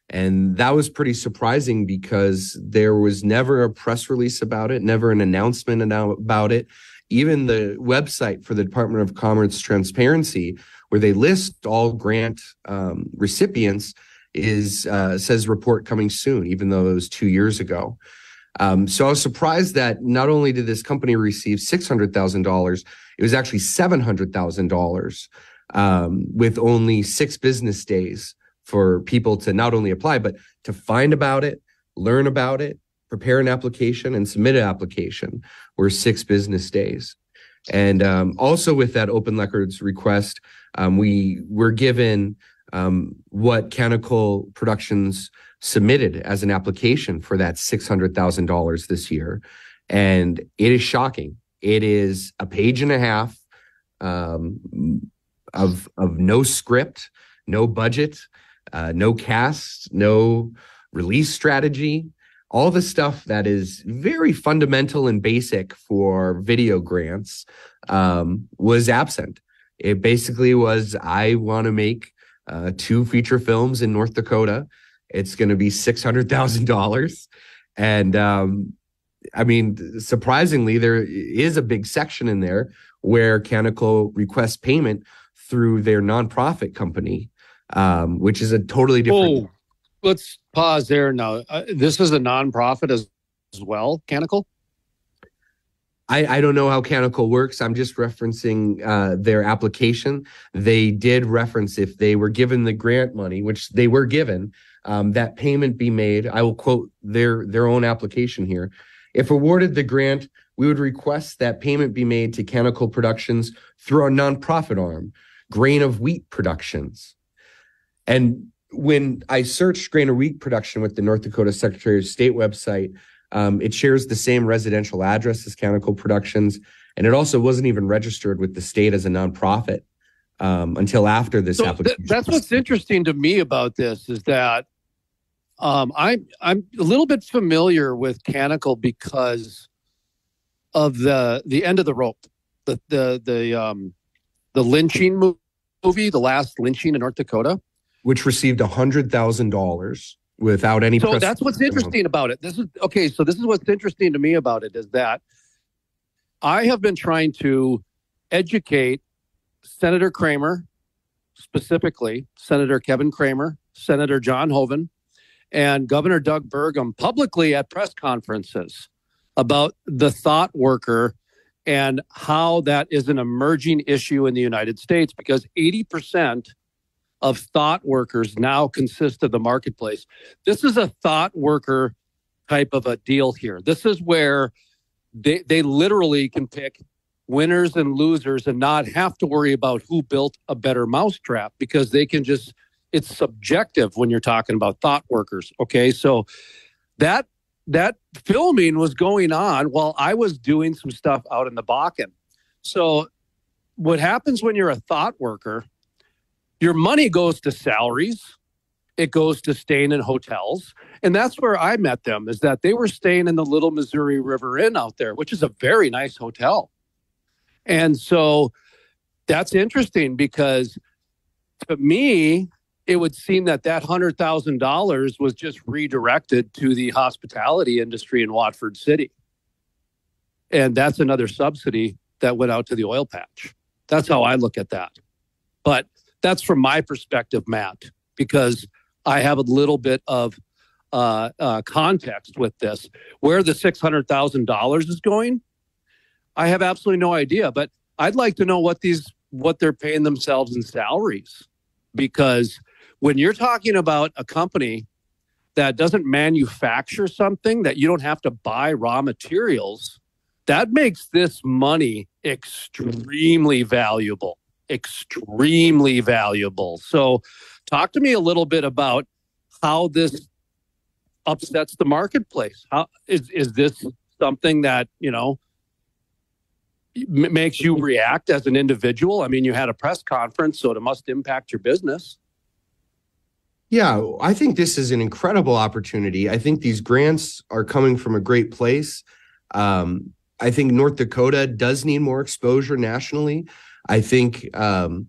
[SPEAKER 11] and that was pretty surprising because there was never a press release about it, never an announcement about it. Even the website for the Department of Commerce Transparency, where they list all grant um, recipients is uh, says report coming soon, even though it was two years ago. Um, so I was surprised that not only did this company receive six hundred thousand dollars, it was actually seven hundred thousand um, dollars with only six business days for people to not only apply but to find about it, learn about it, prepare an application, and submit an application. Were six business days, and um, also with that open records request, um, we were given um, what Canonical Productions submitted as an application for that $600,000 this year. And it is shocking. It is a page and a half um, of, of no script, no budget, uh, no cast, no release strategy, all the stuff that is very fundamental and basic for video grants um, was absent. It basically was I want to make uh, two feature films in North Dakota. It's going to be six hundred thousand dollars, and um, I mean, surprisingly, there is a big section in there where Canonical requests payment through their nonprofit company, um, which is a totally different.
[SPEAKER 7] Oh, let's pause there now. Uh, this is a nonprofit as, as well, Canonical.
[SPEAKER 11] I, I don't know how Canacol works. I'm just referencing uh, their application. They did reference if they were given the grant money, which they were given, um, that payment be made. I will quote their their own application here. If awarded the grant, we would request that payment be made to Canacol Productions through our nonprofit arm, Grain of Wheat Productions. And when I searched Grain of Wheat Production with the North Dakota Secretary of State website, um, it shares the same residential address as Canacol Productions, and it also wasn't even registered with the state as a nonprofit um, until after this
[SPEAKER 7] So
[SPEAKER 11] application.
[SPEAKER 7] th- that's what's interesting to me about this is that um, I'm I'm a little bit familiar with Canonical because of the the end of the rope, the the the um, the lynching movie, the last lynching in North Dakota.
[SPEAKER 11] Which received hundred thousand dollars without any.
[SPEAKER 7] So that's what's interesting about it. This is okay. So this is what's interesting to me about it is that I have been trying to educate Senator Cramer, specifically Senator Kevin Cramer, Senator John Hoeven, and Governor Doug Burgum publicly at press conferences about the thought worker and how that is an emerging issue in the United States because 80% of thought workers now consist of the marketplace. This is a thought worker type of a deal here. This is where they, they literally can pick winners and losers and not have to worry about who built a better mousetrap because they can just it's subjective when you're talking about thought workers okay so that that filming was going on while i was doing some stuff out in the bakken so what happens when you're a thought worker your money goes to salaries it goes to staying in hotels and that's where i met them is that they were staying in the little missouri river inn out there which is a very nice hotel and so that's interesting because to me, it would seem that that $100,000 was just redirected to the hospitality industry in Watford City. And that's another subsidy that went out to the oil patch. That's how I look at that. But that's from my perspective, Matt, because I have a little bit of uh, uh, context with this. Where the $600,000 is going, I have absolutely no idea, but I'd like to know what these what they're paying themselves in salaries because when you're talking about a company that doesn't manufacture something that you don't have to buy raw materials, that makes this money extremely valuable, extremely valuable. So talk to me a little bit about how this upsets the marketplace. How is is this something that, you know, m- makes you react as an individual. I mean, you had a press conference, so it must impact your business.
[SPEAKER 11] Yeah, I think this is an incredible opportunity. I think these grants are coming from a great place. Um, I think North Dakota does need more exposure nationally. I think um,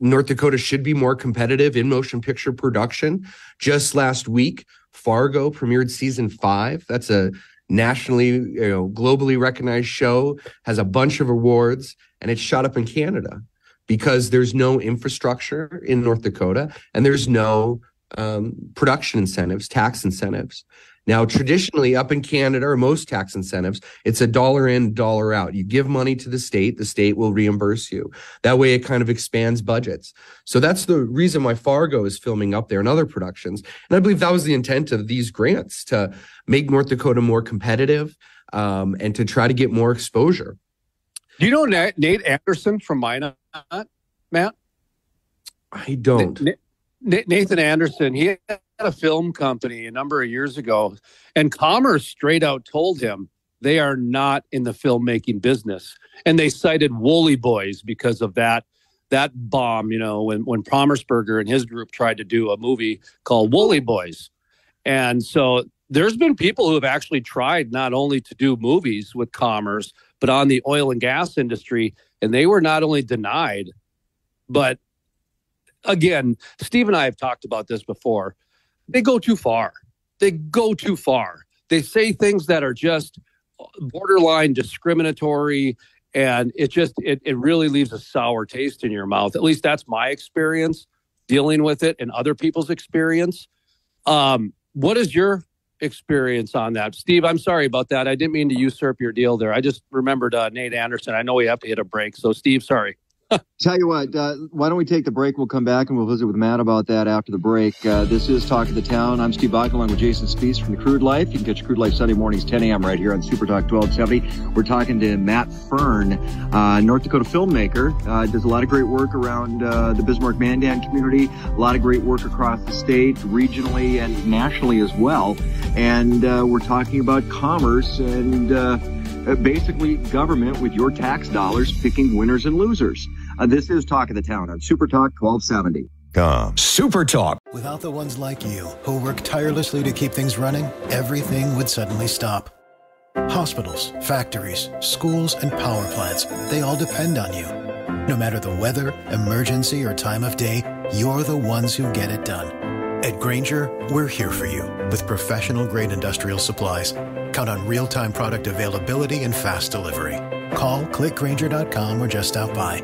[SPEAKER 11] North Dakota should be more competitive in motion picture production. Just last week, Fargo premiered season five. That's a nationally, you know, globally recognized show, has a bunch of awards, and it's shot up in Canada because there's no infrastructure in North Dakota and there's no um, production incentives, tax incentives. Now, traditionally, up in Canada or most tax incentives, it's a dollar in, dollar out. You give money to the state, the state will reimburse you. That way, it kind of expands budgets. So that's the reason why Fargo is filming up there and other productions. And I believe that was the intent of these grants to make North Dakota more competitive um, and to try to get more exposure.
[SPEAKER 7] Do you know Nate, Anderson from Minot, Matt?
[SPEAKER 11] I don't.
[SPEAKER 7] Na- Na- Nathan Anderson, he a film company a number of years ago, and Commerce straight out told him they are not in the filmmaking business, and they cited Woolly Boys because of that that bomb. You know, when when Promersberger and his group tried to do a movie called Woolly Boys, and so there's been people who have actually tried not only to do movies with Commerce, but on the oil and gas industry, and they were not only denied, but again, Steve and I have talked about this before. They go too far. They go too far. They say things that are just borderline discriminatory and it just it, it really leaves a sour taste in your mouth. At least that's my experience dealing with it and other people's experience. Um, what is your experience on that. Steve, I'm sorry about that. I didn't mean to usurp your deal there. I just remembered uh, Nate Anderson. I know we have to hit a break. So, Steve, sorry.
[SPEAKER 10] Tell you what, uh, why don't we take the break? We'll come back and we'll visit with Matt about that after the break. Uh, this is Talk of the Town. I'm Steve Bach along with Jason Spiess from the Crude Life. You can catch Crude Life Sunday mornings 10 a.m. right here on Super Talk 1270. We're talking to Matt Fern, uh, North Dakota filmmaker. Uh, does a lot of great work around uh, the Bismarck Mandan community. A lot of great work across the state, regionally and nationally as well. And uh, we're talking about commerce and basically government with your tax dollars picking winners and losers. Uh, this is Talk of the Town on Super Talk 1270.
[SPEAKER 8] Com. Super Talk.
[SPEAKER 9] Without the ones like you, who work tirelessly to keep things running, everything would suddenly stop. Hospitals, factories, schools, and power plants, they all depend on you. No matter the weather, emergency, or time of day, you're the ones who get it done. At Grainger, we're here for you with professional grade industrial supplies. Count on real time product availability and fast delivery. Call clickgrainger.com or just stop by.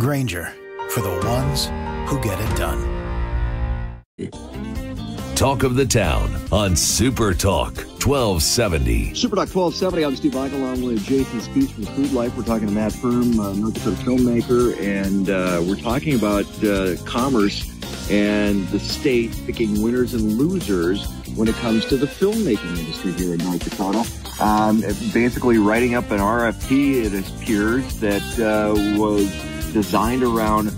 [SPEAKER 9] Grainger for the ones who get it done.
[SPEAKER 5] Talk of the Town on Super Talk 1270.
[SPEAKER 10] Super Talk 1270. I'm Steve Michael along with Jason Spiess from Food Life. We're talking to Matt Fern, uh, North Dakota filmmaker, and uh, we're talking about uh, commerce and the state picking winners and losers when it comes to the filmmaking industry here in North Dakota. Um, basically, writing up an RFP, it appears, that uh, was designed around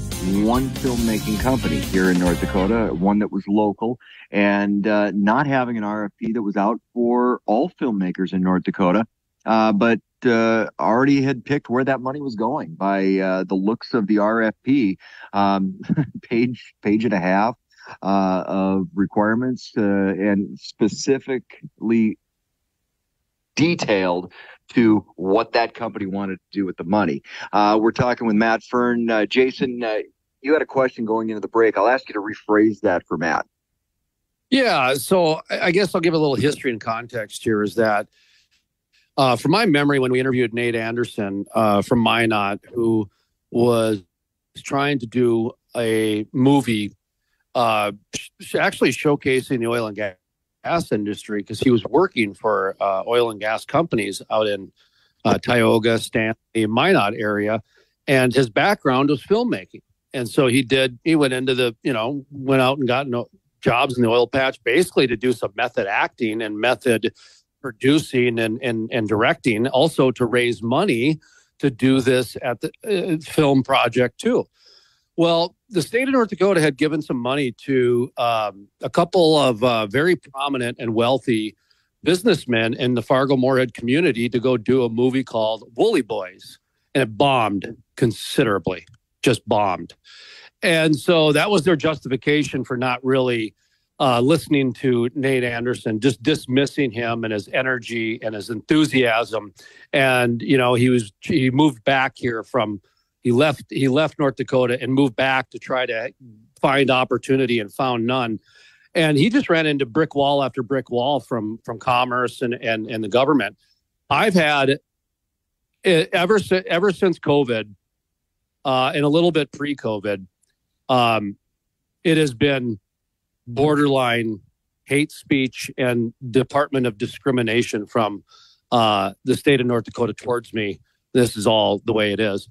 [SPEAKER 10] one filmmaking company here in North Dakota, one that was local, and uh, not having an RFP that was out for all filmmakers in North Dakota, uh, but uh, already had picked where that money was going by uh, the looks of the RFP, um, [laughs] page page and a half uh, of requirements uh, and specifically detailed to what that company wanted to do with the money. Uh, we're talking with Matt Fern. Uh, Jason, uh, you had a question going into the break. I'll ask you to rephrase that for Matt.
[SPEAKER 7] Yeah, so I guess I'll give a little history and context here. Is that uh, from my memory, when we interviewed Nate Anderson uh, from Minot, who was trying to do a movie, uh, actually showcasing the oil and gas gas industry because he was working for uh, oil and gas companies out in uh, Tioga, Stanley, Minot area, and his background was filmmaking. And so he did. He went into the, you know, went out and got no, jobs in the oil patch, basically to do some method acting and method producing and and and directing, also to raise money to do this at the uh, film project too. Well, the state of North Dakota had given some money to um, a couple of uh, very prominent and wealthy businessmen in the Fargo Moorhead community to go do a movie called Woolly Boys. And it bombed considerably, just bombed. And so that was their justification for not really uh, listening to Nate Anderson, just dismissing him and his energy and his enthusiasm. And, you know, he was, he moved back here from he left he left North Dakota and moved back to try to find opportunity and found none. And he just ran into brick wall after brick wall from from commerce and and, and the government. I've had ever ever since COVID, uh, and a little bit pre-COVID, um, it has been borderline hate speech and Department of Discrimination from uh, the state of North Dakota towards me. This is all the way it is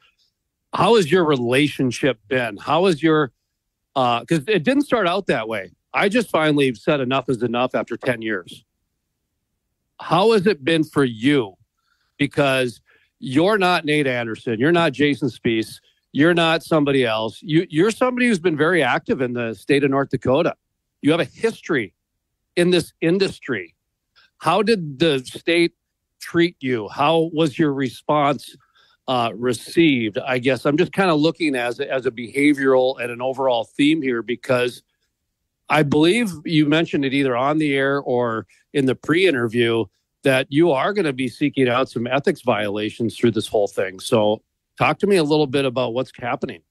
[SPEAKER 7] how has your relationship been? How has your because uh, it didn't start out that way. I just finally said enough is enough after 10 years. How has it been for you? Because you're not Nate Anderson, you're not Jason Spiess, you're not somebody else. You, you're somebody who's been very active in the state of North Dakota. You have a history in this industry. How did the state treat you? How was your response uh, received. I guess I'm just kind of looking as as a behavioral and an overall theme here because I believe you mentioned it either on the air or in the pre-interview that you are going to be seeking out some ethics violations through this whole thing. So, talk to me a little bit about what's happening.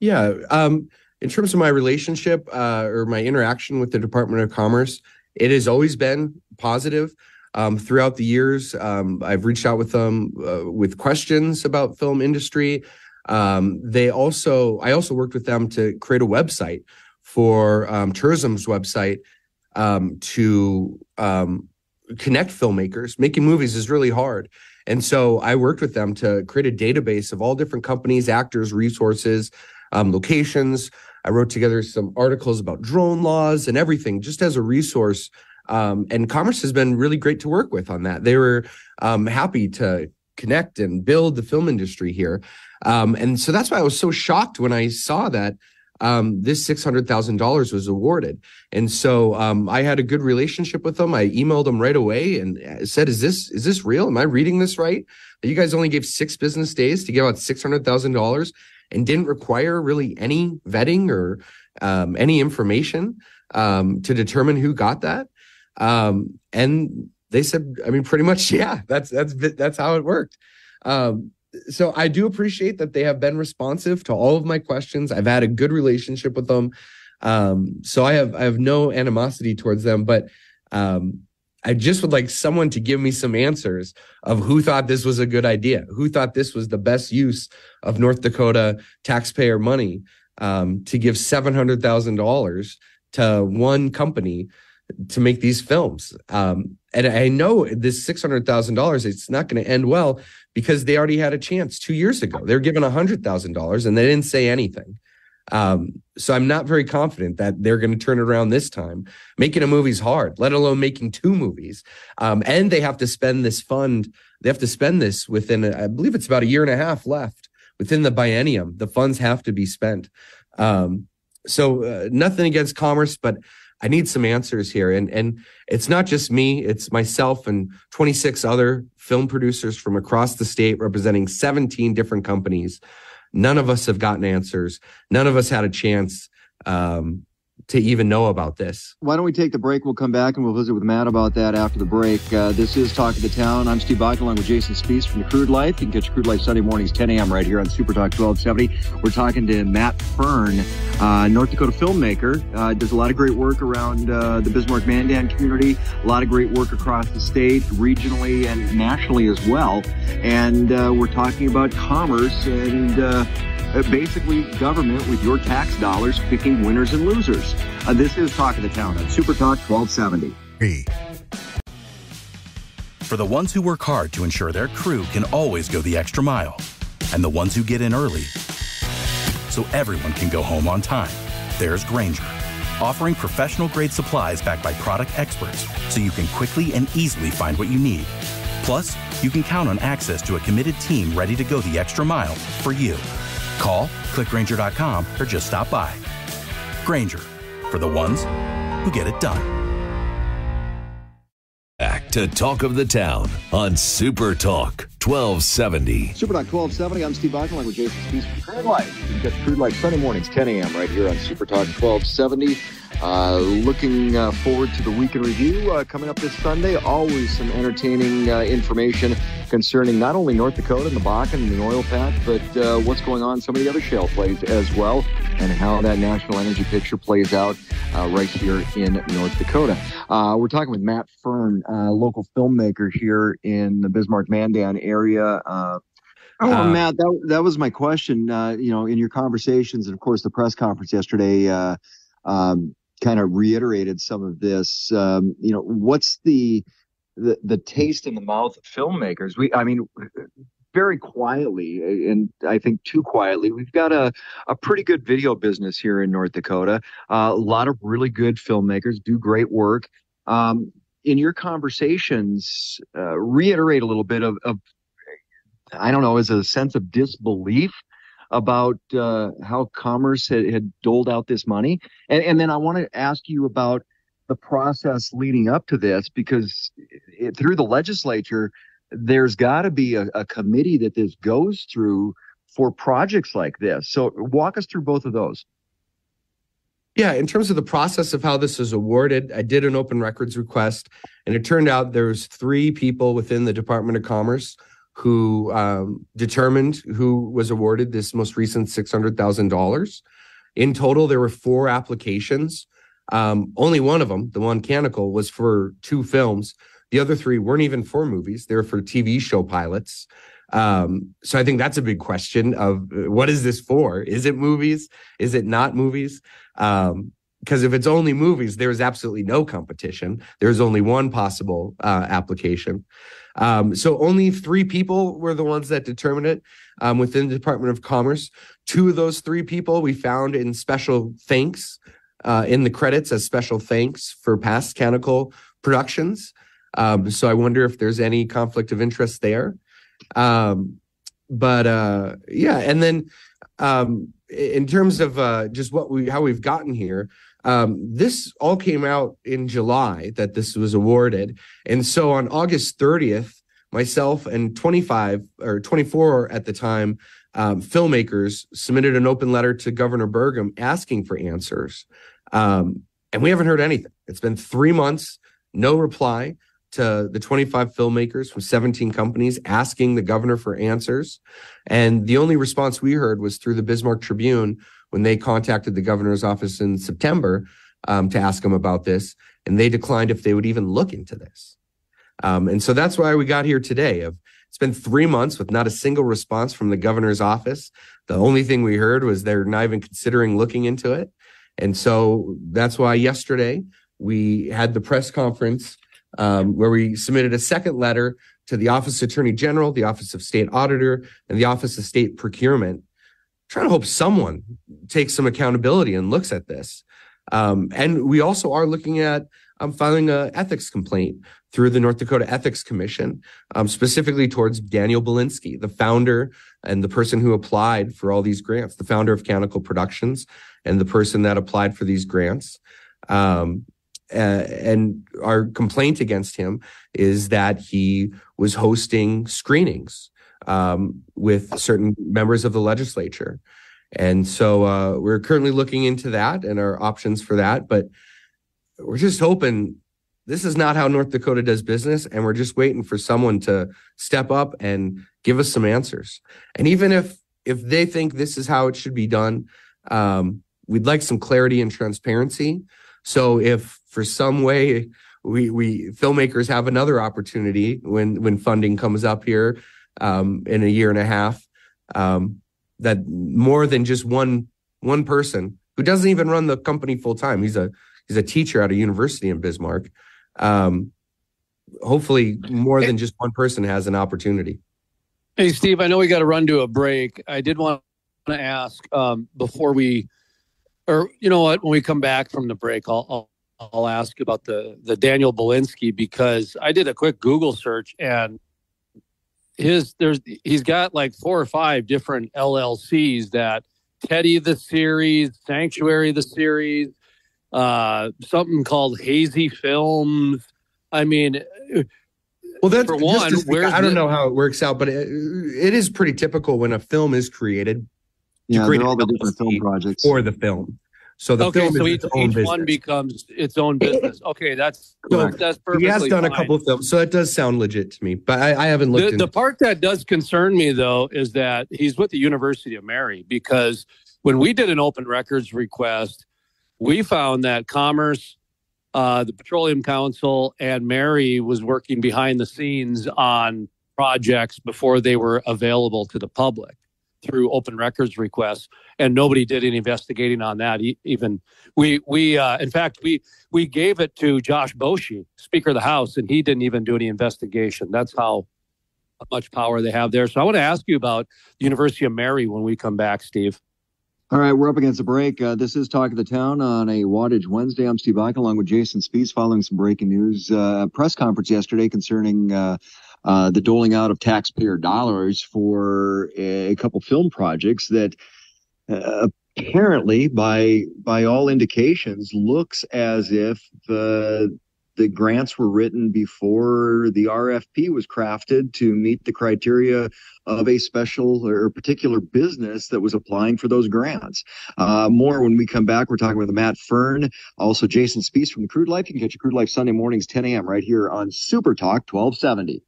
[SPEAKER 11] Yeah, um, in terms of my relationship uh, or my interaction with the Department of Commerce, it has always been positive. Um, throughout the years, um, I've reached out with them uh, with questions about film industry. Um, they also, I also worked with them to create a website for um, tourism's website um, to um, connect filmmakers. Making movies is really hard. And so I worked with them to create a database of all different companies, actors, resources, locations. I wrote together some articles about drone laws and everything just as a resource. Um, and Commerce has been really great to work with on that. They were um, happy to connect and build the film industry here. Um, and so that's why I was so shocked when I saw that um, this $600,000 was awarded. And so um, I had a good relationship with them. I emailed them right away and uh, said, is this, is this real? Am I reading this right? You guys only gave six business days to give out $600,000 and didn't require really any vetting or um, any information um, to determine who got that. Um, and they said, I mean, pretty much, [laughs] yeah, that's, that's, that's how it worked. Um, so I do appreciate that they have been responsive to all of my questions. I've had a good relationship with them. Um, so I have I have no animosity towards them, but um, I just would like someone to give me some answers of who thought this was a good idea, who thought this was the best use of North Dakota taxpayer money um, to give seven hundred thousand dollars to one company to make these films. Um, and I know this six hundred thousand dollars, it's not going to end well because they already had a chance two years ago. They're given a hundred thousand dollars and they didn't say anything. Um, so I'm not very confident that they're going to turn it around this time. Making a movie's hard, let alone making two movies. Um, and they have to spend this fund. They have to spend this within, I believe it's about a year and a half left within the biennium. The funds have to be spent. Um, so uh, nothing against commerce, but I need some answers here. And and it's not just me, it's myself and 26 other film producers from across the state representing 17 different companies. None of us have gotten answers. None of us had a chance um, to even know about this.
[SPEAKER 10] Why don't we take the break? We'll come back and we'll visit with Matt about that after the break. Uh, this is Talk of the Town. I'm Steve Bach along with Jason Spiess from the Crude Life. You can catch Crude Life Sunday mornings 10 a.m. right here on Super Talk 1270. We're talking to Matt Fern, uh, North Dakota filmmaker. Uh, does a lot of great work around uh, the Bismarck Mandan community. A lot of great work across the state, regionally and nationally as well. And uh, we're talking about commerce and uh, basically government with your tax dollars picking winners and losers. Uh, this is Talk of the Town on Super Talk 1270.
[SPEAKER 1] For the ones who work hard to ensure their crew can always go the extra mile, and the ones who get in early so everyone can go home on time, there's Grainger, offering professional grade supplies backed by product experts so you can quickly and easily find what you need. Plus, you can count on access to a committed team ready to go the extra mile for you. Call, clickgrainger.com, or just stop by. Grainger, for the ones who get it done.
[SPEAKER 5] Back to Talk of the Town on Super Talk 1270.
[SPEAKER 10] Super Talk 1270. I'm Steve Bach along with Jason Spiess from Crude Life. You can catch Crude Life Sunday mornings, 10 a.m. right here on Super Talk 1270. Uh, looking uh, forward to the week in review uh, coming up this Sunday. Always some entertaining uh, information concerning not only North Dakota and the Bakken and the oil patch, but uh, what's going on in some of the other shale plays as well, and how that national energy picture plays out uh, right here in North Dakota. we're talking with Matt Fern, local filmmaker here in the Bismarck Mandan area. Oh, uh, Matt, that that was my question. Uh, you know, in your conversations, and of course, the press conference yesterday, uh, um, kind of reiterated some of this. Um, you know, what's the, the the taste in the mouth of filmmakers? We, I mean, very quietly, and I think too quietly, we've got a a pretty good video business here in North Dakota. Uh, a lot of really good filmmakers do great work. Um, in your conversations, uh, reiterate a little bit of, of I don't know, is a sense of disbelief about uh, how commerce had, had, doled out this money. And, and then I want to ask you about the process leading up to this because it, through the legislature, there's got to be a, a committee that this goes through for projects like this. So walk us through both of those.
[SPEAKER 11] Yeah, in terms of the process of how this is awarded, I did an open records request, and it turned out there's three people within the Department of Commerce who um, determined who was awarded this most recent $600,000. In total, there were four applications. Um, only one of them, the one Canonical, was for two films. The other three weren't even for movies, they were for TV show pilots. Um, so I think that's a big question of uh, what is this for? Is it movies? Is it not movies? Um, because if it's only movies, there's absolutely no competition. There's only one possible uh, application. Um, so only three people were the ones that determined it um, within the Department of Commerce. Two of those three people we found in special thanks uh, in the credits as special thanks for past Canonical productions. Um, so I wonder if there's any conflict of interest there. Um, but uh, yeah, and then um, in terms of uh, just what we how we've gotten here, um, this all came out in July that this was awarded, and so on August 30th, myself and 25 or 24 at the time um, filmmakers submitted an open letter to Governor Burgum asking for answers, um, and we haven't heard anything. It's been three months, no reply to the 25 filmmakers from 17 companies asking the governor for answers. And the only response we heard was through the Bismarck Tribune when they contacted the governor's office in September um, to ask him about this. And they declined if they would even look into this. Um, and so that's why we got here today. Of it's been three months with not a single response from the governor's office. The only thing we heard was they're not even considering looking into it. And so that's why yesterday we had the press conference um, where we submitted a second letter to the Office of Attorney General, the Office of State Auditor, and the Office of State Procurement, trying to hope someone takes some accountability and looks at this. Um, and we also are looking at um, filing an ethics complaint through the North Dakota Ethics Commission, um, specifically towards Daniel Belinsky, the founder and the person who applied for all these grants, the founder of Canonical Productions and the person that applied for these grants. Um, uh, and our complaint against him is that he was hosting screenings um, with certain members of the legislature. And so uh, we're currently looking into that and our options for that. But we're just hoping this is not how North Dakota does business. And we're just waiting for someone to step up and give us some answers. And even if if they think this is how it should be done, um, we'd like some clarity and transparency. So if for some way we we filmmakers have another opportunity when when funding comes up here um, in a year and a half um, that more than just one one person who doesn't even run the company full time he's a he's a teacher at a university in Bismarck um, hopefully more than just one person has an opportunity.
[SPEAKER 7] Hey Steve I know we got to run to a break. I did want to ask um, before we or you know what when we come back from the break I'll, I'll I'll ask about the the Daniel Belinsky because I did a quick Google search and his there's he's got like four or five different LLCs that Teddy the series, Sanctuary the series, uh, something called Hazy Films. I mean,
[SPEAKER 11] well, that's
[SPEAKER 7] for one.
[SPEAKER 11] I don't the, know how it works out, but it, it is pretty typical when a film is created.
[SPEAKER 10] Yeah, create all the different film projects
[SPEAKER 11] for the film. So the
[SPEAKER 7] okay,
[SPEAKER 11] film
[SPEAKER 7] so each,
[SPEAKER 11] its own
[SPEAKER 7] each one becomes its own business. Okay, that's
[SPEAKER 11] So
[SPEAKER 7] that's perfectly
[SPEAKER 11] he has done a couple of films, so it does sound legit to me. But I, I haven't looked
[SPEAKER 7] The, the part that does concern me though is that he's with the University of Mary because when we did an open records request, we found that Commerce, uh, the Petroleum Council, and Mary was working behind the scenes on projects before they were available to the public through open records requests and nobody did any investigating on that even we we uh, in fact we we gave it to josh boschee speaker of the house and he didn't even do any investigation that's how much power they have there so i want to ask you about the university of mary when we come back steve
[SPEAKER 10] All right, we're up against a break. Uh, this is Talk of the Town on a Wattage Wednesday. I'm Steve Eich along with Jason Spiess following some breaking news. Uh, press conference yesterday concerning uh, uh, the doling out of taxpayer dollars for a couple film projects that uh, apparently, by by all indications, looks as if the the grants were written before the RFP was crafted to meet the criteria of a special or particular business that was applying for those grants. Uh, more when we come back. We're talking with Matt Fern, also Jason Spiess from the Crude Life. You can catch your Crude Life Sunday mornings, 10 a.m. right here on Super Talk 1270.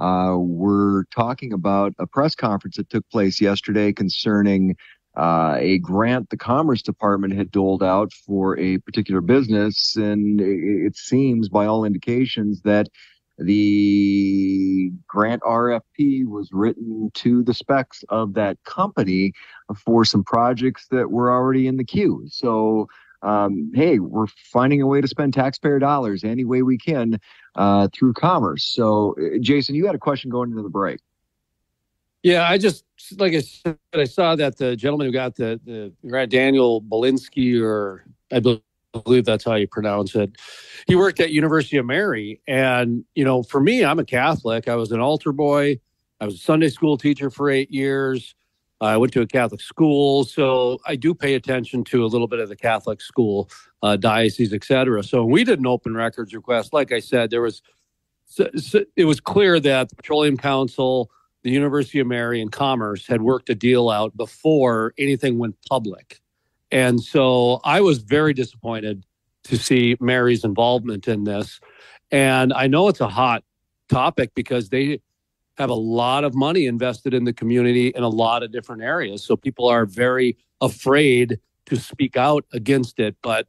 [SPEAKER 10] Uh, we're talking about a press conference that took place yesterday concerning uh, a grant the Commerce Department had doled out for a particular business. And it, seems, by all indications, that the grant RFP was written to the specs of that company for some projects that were already in the queue. So um, hey, we're finding a way to spend taxpayer dollars any way we can uh, through commerce. So, uh, Jason, you had a question going into the break.
[SPEAKER 7] Yeah, I just like I said, I saw that the gentleman who got the the right Daniel Belinsky, or I believe that's how you pronounce it. He worked at University of Mary, and you know, for me, I'm a Catholic. I was an altar boy. I was a Sunday school teacher for eight years. I went to a Catholic school, so I do pay attention to a little bit of the Catholic school uh, diocese, et cetera. So we did an open records request. Like I said, there was it was clear that the Petroleum Council the University of Mary and Commerce had worked a deal out before anything went public. And so I was very disappointed to see Mary's involvement in this. And I know it's a hot topic because they have a lot of money invested in the community in a lot of different areas. So people are very afraid to speak out against it. But,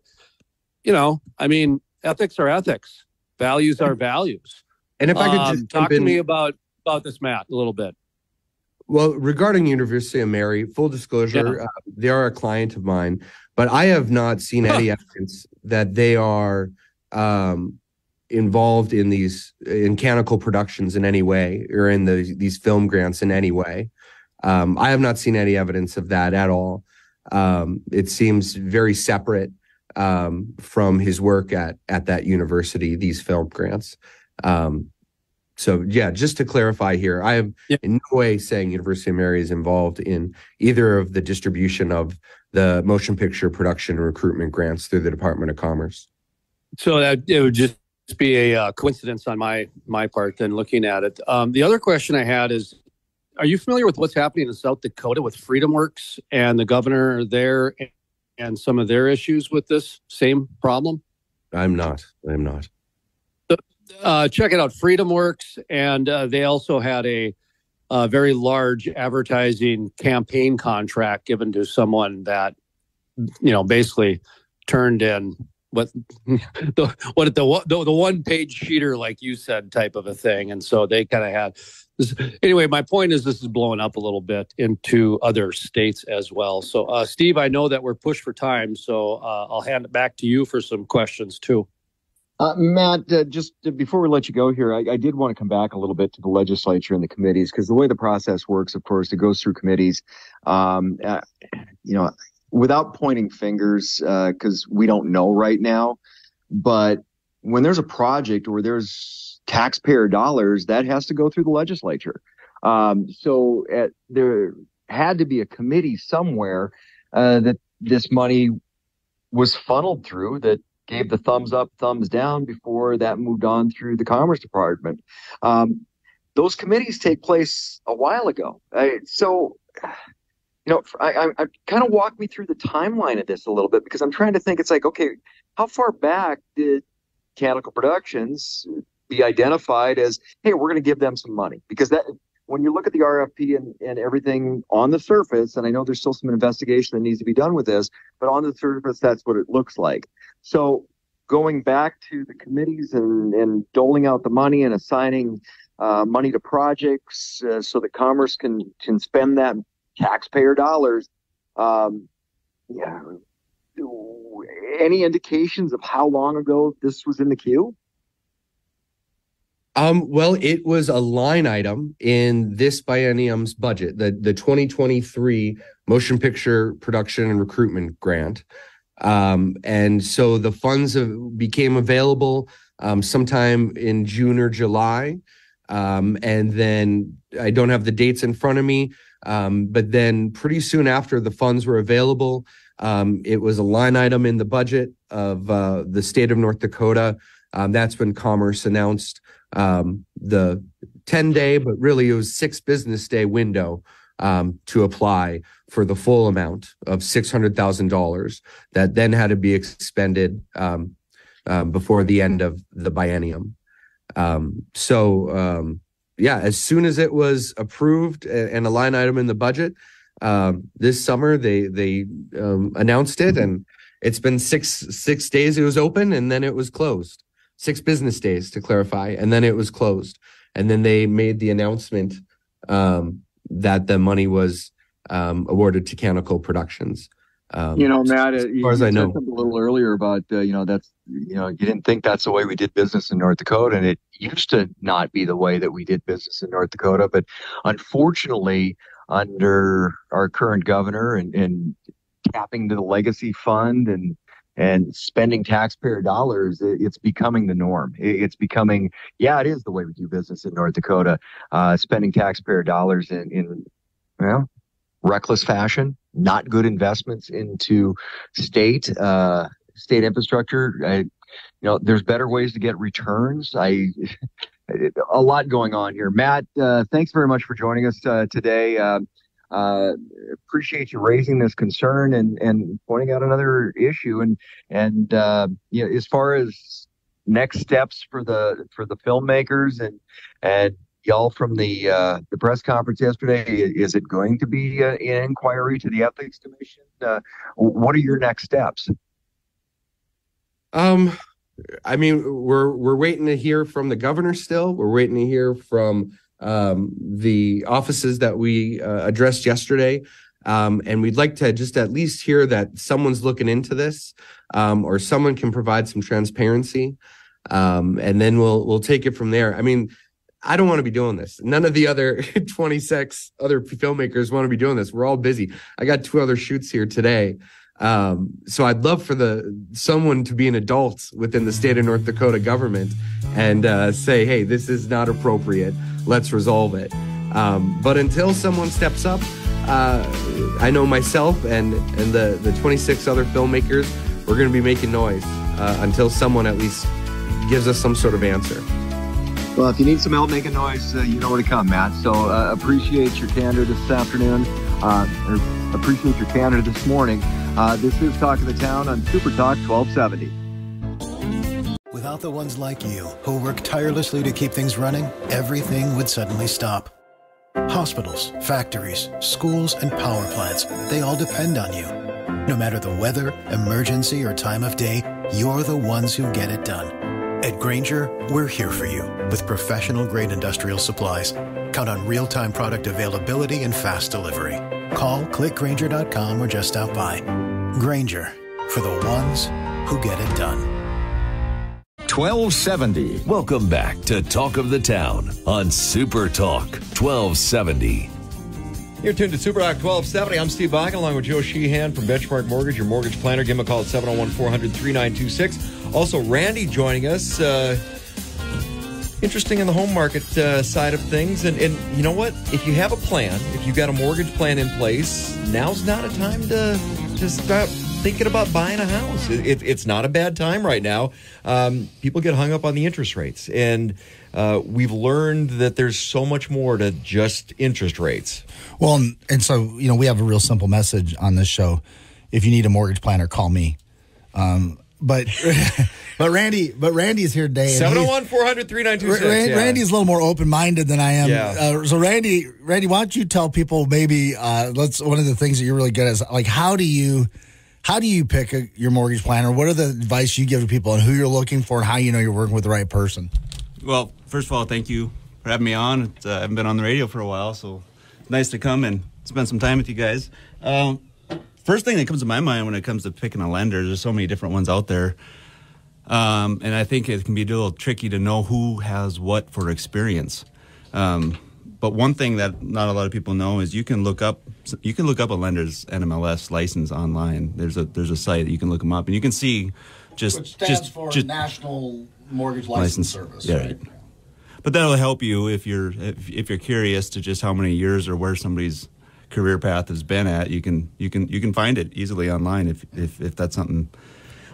[SPEAKER 7] you know, I mean, ethics are ethics, values are values.
[SPEAKER 11] And if I could just
[SPEAKER 7] um, talk
[SPEAKER 11] in,
[SPEAKER 7] to me about about this, Matt, a little bit.
[SPEAKER 11] Well, regarding University of Mary, full disclosure, yeah. uh, they are a client of mine, but I have not seen any evidence that they are um, involved in these in Canonical productions in any way or in the, these film grants in any way. Um, I have not seen any evidence of that at all. Um, it seems very separate um, from his work at at that university. These film grants. Um, so yeah, just to clarify here, I am yeah. in no way saying University of Mary is involved in either of the distribution of the motion picture production recruitment grants through the Department of Commerce.
[SPEAKER 7] So that it would just be a uh, coincidence on my my part then looking at it. Um, the other question I had is, are you familiar with what's happening in South Dakota with Freedom Works and the governor there and, and some of their issues with this same problem?
[SPEAKER 11] I'm not. I'm not
[SPEAKER 7] uh, check it out. Freedom Works, and uh, they also had a, a, very large advertising campaign contract given to someone that, you know, basically turned in what [laughs] the what the the, the one page sheeter, like you said, type of a thing. And so they kind of had. This, anyway, my point is this is blowing up a little bit into other states as well. So, uh, Steve, I know that we're pushed for time, so uh, I'll hand it back to you for some questions too.
[SPEAKER 10] Uh, Matt, uh, just before we let you go here, I, I, did want to come back a little bit to the legislature and the committees because the way the process works, of course, it goes through committees. Um, uh, you know, without pointing fingers, because uh, we don't know right now, but when there's a project or there's taxpayer dollars, that has to go through the legislature. Um, so at, there had to be a committee somewhere uh, that this money was funneled through that gave the thumbs up, thumbs down before that moved on through the Commerce Department. Um, those committees take place a while ago. I, so, you know, I, I, I kind of walk me through the timeline of this a little bit because I'm trying to think. It's like, okay, how far back did Canonical Productions be identified as, hey, we're going to give them some money? Because that when you look at the RFP and, and everything on the surface, and I know there's still some investigation that needs to be done with this, but on the surface, that's what it looks like. So going back to the committees and, and doling out the money and assigning uh, money to projects uh, so that commerce can can spend that taxpayer dollars. Um, yeah. Any indications of how long ago this was in the queue?
[SPEAKER 11] Um, well, it was a line item in this biennium's budget, the, the 2023 Motion Picture Production and Recruitment Grant. Um, and so the funds have, became available um, sometime in June or July. Um, and then I don't have the dates in front of me, um, but then pretty soon after the funds were available, um, it was a line item in the budget of uh, the state of North Dakota. Um, that's when Commerce announced um, the 10 day, but really it was six business day window um, to apply for the full amount of $600,000 that then had to be expended um, before the end of the biennium. Um, so, yeah, as soon as it was approved and a line item in the budget, um, this summer they they announced it, and it's been six six days. It was open, and then it was closed six business days to clarify, and then it was closed. And then they made the announcement um, that the money was um, awarded to Canonical Productions. Um,
[SPEAKER 10] you know, Matt,
[SPEAKER 11] as far as I know.
[SPEAKER 10] a little earlier about uh, you know that's you know you didn't think that's the way we did business in North Dakota, and it used to not be the way that we did business in North Dakota. But unfortunately, under our current governor and, and tapping to the legacy fund and and spending taxpayer dollars, it, it's becoming the norm. It, it's becoming, yeah, it is the way we do business in North Dakota. Uh, spending taxpayer dollars in in well reckless fashion, not good investments into state uh, state infrastructure. I, you know, there's better ways to get returns. I [laughs] a lot going on here. Matt, uh, thanks very much for joining us uh, today. Uh, uh, appreciate you raising this concern and and pointing out another issue. And and uh, you know, as far as next steps for the for the filmmakers and and y'all from the uh, the press conference yesterday, is it going to be uh, an inquiry to the ethics commission? Uh, what are your next steps?
[SPEAKER 11] Um, I mean, we're we're waiting to hear from the governor. Still, we're waiting to hear from um, the offices that we uh, addressed yesterday, um, and we'd like to just at least hear that someone's looking into this, um, or someone can provide some transparency, um, and then we'll we'll take it from there. I mean. I don't want to be doing this. None of the other [laughs] 26 other filmmakers want to be doing this. We're all busy. I got two other shoots here today. Um, so I'd love for the someone to be an adult within the state of North Dakota government and uh, say, "Hey, this is not appropriate. Let's resolve it." Um, but until someone steps up, uh, I know myself and and the the 26 other filmmakers, we're going to be making noise uh, until someone at least gives us some sort of answer.
[SPEAKER 10] Well, if you need some help making noise, uh, you know where to come, Matt. So uh, appreciate your candor this afternoon, uh, appreciate your candor this morning. Uh, this is Talk of the Town on Super Talk 1270.
[SPEAKER 9] Without the ones like you, who work tirelessly to keep things running, everything would suddenly stop. Hospitals, factories, schools, and power plants, they all depend on you. No matter the weather, emergency, or time of day, you're the ones who get it done. At Grainger, we're here for you with professional grade industrial supplies. Count on real time product availability and fast delivery. Call clickgrainger.com or just stop by. Grainger for the ones who get it done.
[SPEAKER 5] 1270. Welcome back to Talk of the Town on Super Talk 1270.
[SPEAKER 2] You're tuned to Super Talk 1270. I'm Steve Bakken along with Joe Sheehan from Benchmark Mortgage, your mortgage planner. Give him a call at 701 400 3926. Also, Randy joining us. Uh, interesting in the home market uh, side of things. And, and you know what? If you have a plan, if you've got a mortgage plan in place, now's not a time to just start thinking about buying a house. It, it, it's not a bad time right now. Um, people get hung up on the interest rates. And uh, we've learned that there's so much more to just interest rates.
[SPEAKER 12] Well, and, and so you know, we have a real simple message on this show. If you need a mortgage planner, call me. Um, but [laughs] but Randy, but Randy's here today. and he's-
[SPEAKER 2] 701 400 3926.
[SPEAKER 12] Randy's a little more open minded than I am.
[SPEAKER 2] Yeah.
[SPEAKER 12] Uh, so Randy, Randy, why don't you tell people maybe uh, let's one of the things that you're really good at is like how do you how do you pick a, your mortgage planner? What are the advice you give to people on who you're looking for and how you know you're working with the right person?
[SPEAKER 13] Well, first of all, thank you for having me on. It's, uh, I haven't been on the radio for a while, so it's nice to come and spend some time with you guys. Um, first thing that comes to my mind when it comes to picking a lender, there's so many different ones out there. Um, and I think it can be a little tricky to know who has what for experience. Um, but one thing that not a lot of people know is you can look up you can look up a lender's NMLS license online. There's a there's a site that you can look them up and you can see just
[SPEAKER 12] Which stands
[SPEAKER 13] just,
[SPEAKER 12] for
[SPEAKER 13] just
[SPEAKER 12] National Mortgage License, Service.
[SPEAKER 13] yeah,
[SPEAKER 12] right?
[SPEAKER 13] But that'll help you if you're if, if you're curious to just how many years or where somebody's career path has been at. You can you can you can find it easily online if if, if that's something.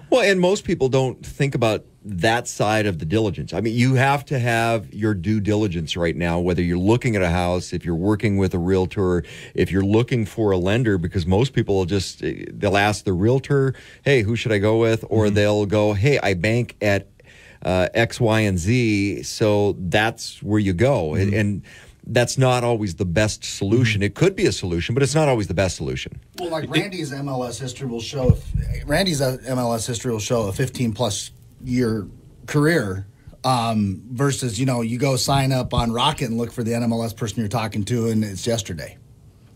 [SPEAKER 2] Well, and most people don't think about that side of the diligence. I mean, you have to have your due diligence right now, whether you're looking at a house, if you're working with a realtor, if you're looking for a lender, because most people will just, they'll ask the realtor, hey, who should I go with? Or mm-hmm. they'll go, hey, I bank at uh, X, Y, and Z. So that's where you go. And, and that's not always the best solution. It could be a solution, but it's not always the best solution.
[SPEAKER 12] Well, like Randy's MLS history will show. If, Randy's uh, MLS history will show a 15 plus year career um, versus you know you go sign up on Rocket and look for the NMLS person you're talking to, and it's yesterday.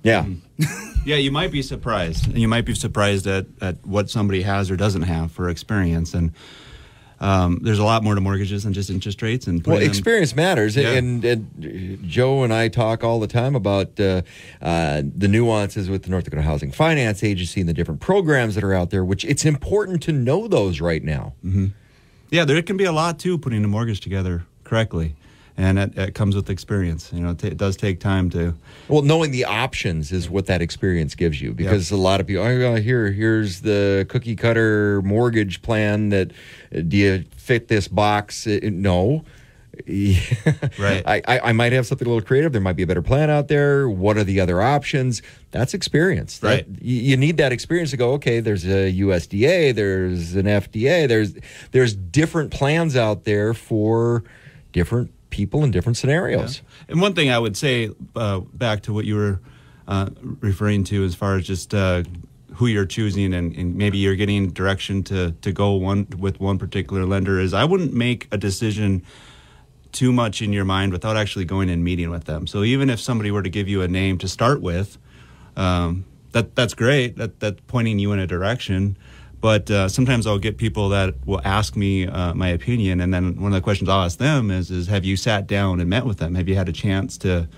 [SPEAKER 2] Yeah. [laughs]
[SPEAKER 13] yeah, you might be surprised. And you might be surprised at, at what somebody has or doesn't have for experience. And um, there's a lot more to mortgages than just interest rates. And
[SPEAKER 2] Well, experience matters,
[SPEAKER 13] Yeah.
[SPEAKER 2] and, and Joe and I talk all the time about uh, uh, the nuances with the North Dakota Housing Finance Agency and the different programs that are out there. Which it's important to know those right now.
[SPEAKER 13] hmm Yeah, there can be a lot too putting a mortgage together correctly, and it, it comes with experience. You know, it, it does take time to.
[SPEAKER 2] Well, knowing the options is what that experience gives you because a lot of people, oh, here, here's the cookie cutter mortgage plan. That uh, do you fit this box? Uh, no. [laughs]
[SPEAKER 13] Right.
[SPEAKER 2] I, I, I might have something a little creative. There might be a better plan out there. What are the other options? That's experience. That-
[SPEAKER 13] Right.
[SPEAKER 2] you, you need that experience to go. Okay, there's a USDA. There's an FDA. There's there's different plans out there for different people in different scenarios.
[SPEAKER 13] And one thing I would say, uh, back to what you were uh, referring to, as far as just uh, who you're choosing, and, and maybe you're getting direction to to go one with one particular lender, is I wouldn't make a decision too much in your mind without actually going and meeting with them. So even if somebody were to give you a name to start with, um, that that's great. That that's pointing you in a direction. But uh, sometimes I'll get people that will ask me uh, my opinion, and then one of the questions I'll ask them is, "Is have you sat down and met with them? Have you had a chance to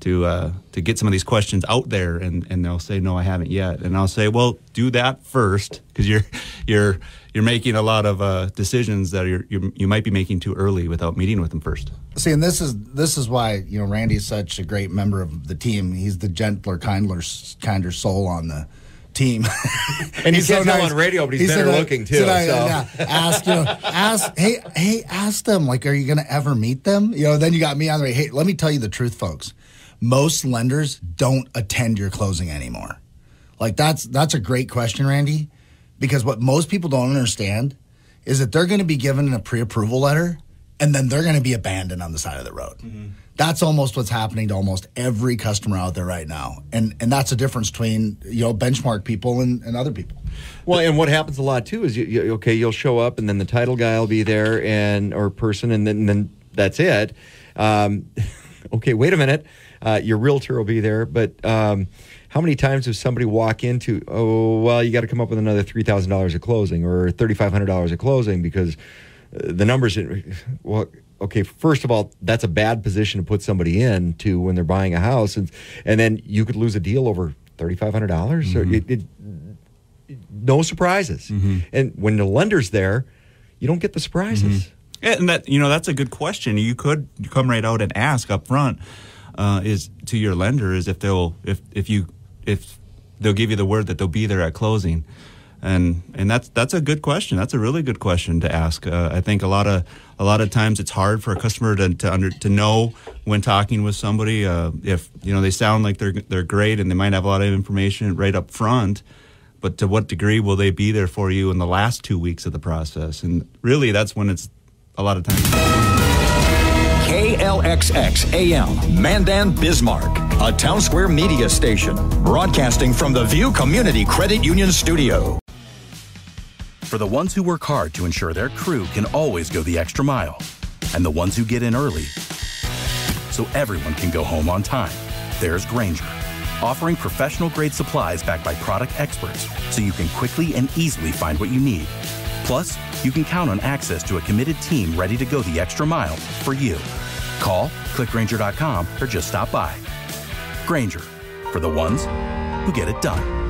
[SPEAKER 13] to uh, to get some of these questions out there?" And and they'll say, "No, I haven't yet." And I'll say, "Well, do that first, because you're you're you're making a lot of uh, decisions that you're, you you might be making too early without meeting with them first.
[SPEAKER 12] See, and this is this is why you know Randy's such a great member of the team. He's the gentler, kindler, kinder soul on the team. [laughs]
[SPEAKER 2] And he can't tell on radio, but he's
[SPEAKER 12] said,
[SPEAKER 2] better looking, too, so.
[SPEAKER 12] yeah, ask you know, ask hey hey ask them like, are you going to ever meet them? You know, then you got me on the way. Hey, let me tell you the truth, folks. Most lenders don't attend your closing anymore. Like that's that's a great question, Randy, because what most people don't understand is that they're going to be given a pre-approval letter and then they're going to be abandoned on the side of the road. Mm-hmm. That's almost what's happening to almost every customer out there right now, and and that's the difference between you know benchmark people and, and other people.
[SPEAKER 2] Well, and what happens a lot too is you, you okay, you'll show up, and then the title guy will be there, and or person, and then then that's it. Um, [laughs] okay, wait a minute, uh, your realtor will be there, but um, how many times does somebody walk into? Oh, well, you got to come up with another three thousand dollars at closing or thirty five hundred dollars at closing because uh, the numbers. Well, okay, first of all, that's a bad position to put somebody in to when they're buying a house, and and then you could lose a deal over thirty five hundred dollars. Mm-hmm. It no surprises. Mm-hmm. And when the lender's there, you don't get the surprises. Mm-hmm.
[SPEAKER 13] Yeah, and that you know that's a good question. You could come right out and ask up front uh, is to your lender is if they'll if if you if they'll give you the word that they'll be there at closing, and and that's that's a good question. That's a really good question to ask. Uh, I think a lot of a lot of times it's hard for a customer to to under to know when talking with somebody uh, if you know they sound like they're they're great and they might have a lot of information right up front. But to what degree will they be there for you in the last two weeks of the process? And really, that's when it's a lot of times.
[SPEAKER 8] KLXX AM, Mandan, Bismarck, a town square media station, broadcasting from the Vue Community Credit Union Studio.
[SPEAKER 1] For the ones who work hard to ensure their crew can always go the extra mile, and the ones who get in early so everyone can go home on time, there's Grainger, offering professional grade supplies backed by product experts so you can quickly and easily find what you need. Plus, you can count on access to a committed team ready to go the extra mile for you. Call, clickgrainger.com, or just stop by. Grainger, for the ones who get it done.